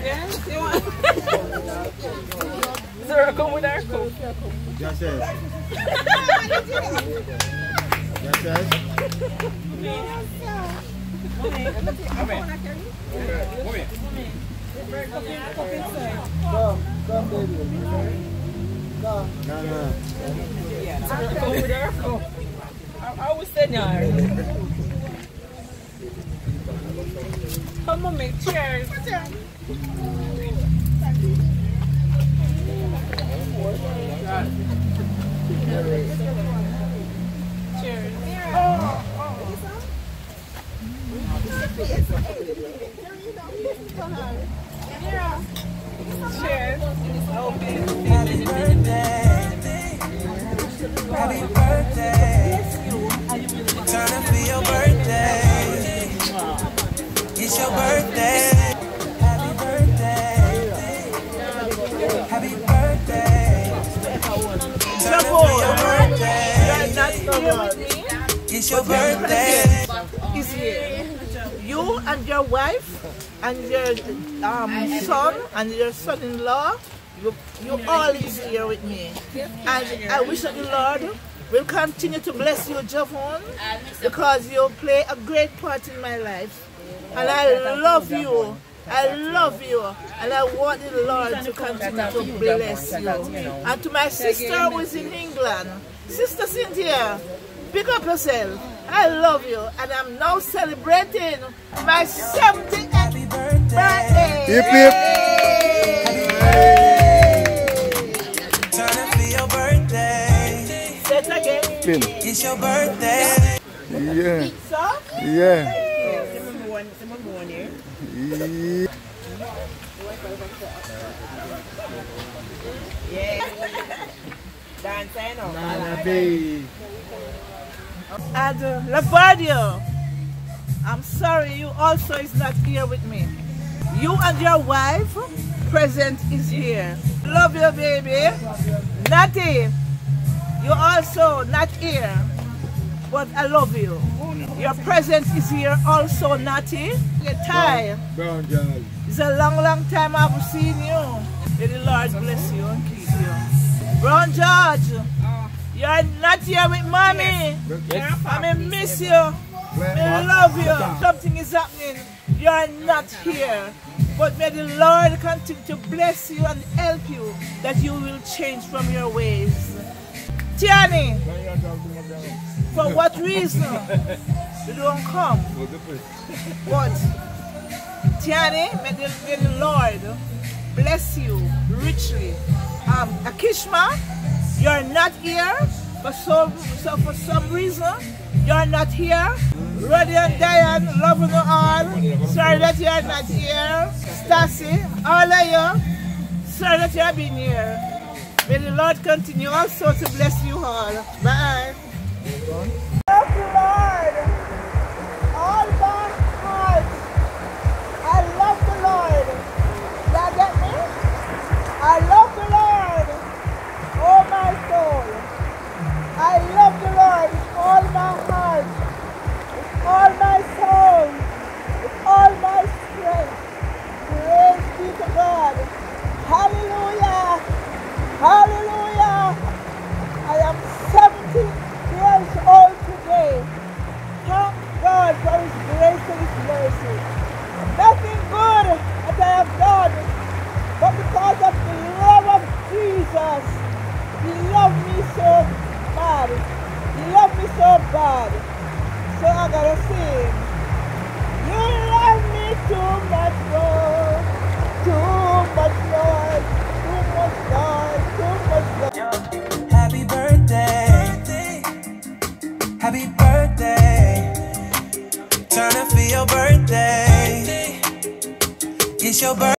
Yeah, you want? Zara, come with our coat. Just says. Just says. Come, come, baby. Come. No, no. Our coat. I was saying, Come on, make cheers. Cheers. Cheers. Happy birthday. Happy birthday. It's your birthday. Happy birthday. Happy birthday. Your birthday. It's your birthday. Here. You and your wife and your um, son and your son-in-law, you, you all is here with me. And I wish that the Lord will continue to bless you, Javon, because you play a great part in my life. And I love you. I love you. And I want the Lord to continue to bless you. And to my sister who is in England, Sister Cynthia, pick up yourself. I love you. And I'm now celebrating my 70th birthday. Hip, Turn up for your birthday. Say it again. It's your birthday. Yeah. So? Yeah. Yeah. Yeah. Dance, eh, I know. Nana B. And uh, Lavardio, I'm sorry you also is not here with me. You and your wife, present is here. Love you, baby. Natty, you also not here, but I love you. Your presence is here also, Natty. Your tie. Brown George. It's a long, long time I've seen you. May the Lord bless you and keep you. Brown George, you're not here with mommy. I may miss you. May love you. Something is happening. You're not here. But may the Lord continue to bless you and help you that you will change from your ways. Tiani, for what reason you don't come? But Tiani, may the, may the Lord bless you richly. Um, Akishma, you're not here, but so, so for some reason, you're not here. Roddy and Diane, loving you all. Sorry that you're not here. Stacy, all of you, sorry that you've been here. May the Lord continue also to bless you all. Bye. Lord. All my heart. I love the Lord. All my soul. With all my strength. Praise be to God. Hallelujah. Hallelujah. I am 70 years old today. Thank God for His grace and His mercy. Nothing good that I have done, but because of the love of Jesus, He loved me so bad. He loved me so bad. So I gotta sing. You love me too much, Lord. Too much, Lord. Too much, Lord. Too much, Lord. Happy birthday. birthday. Happy birthday. Turn up for your birthday. birthday. It's your birthday.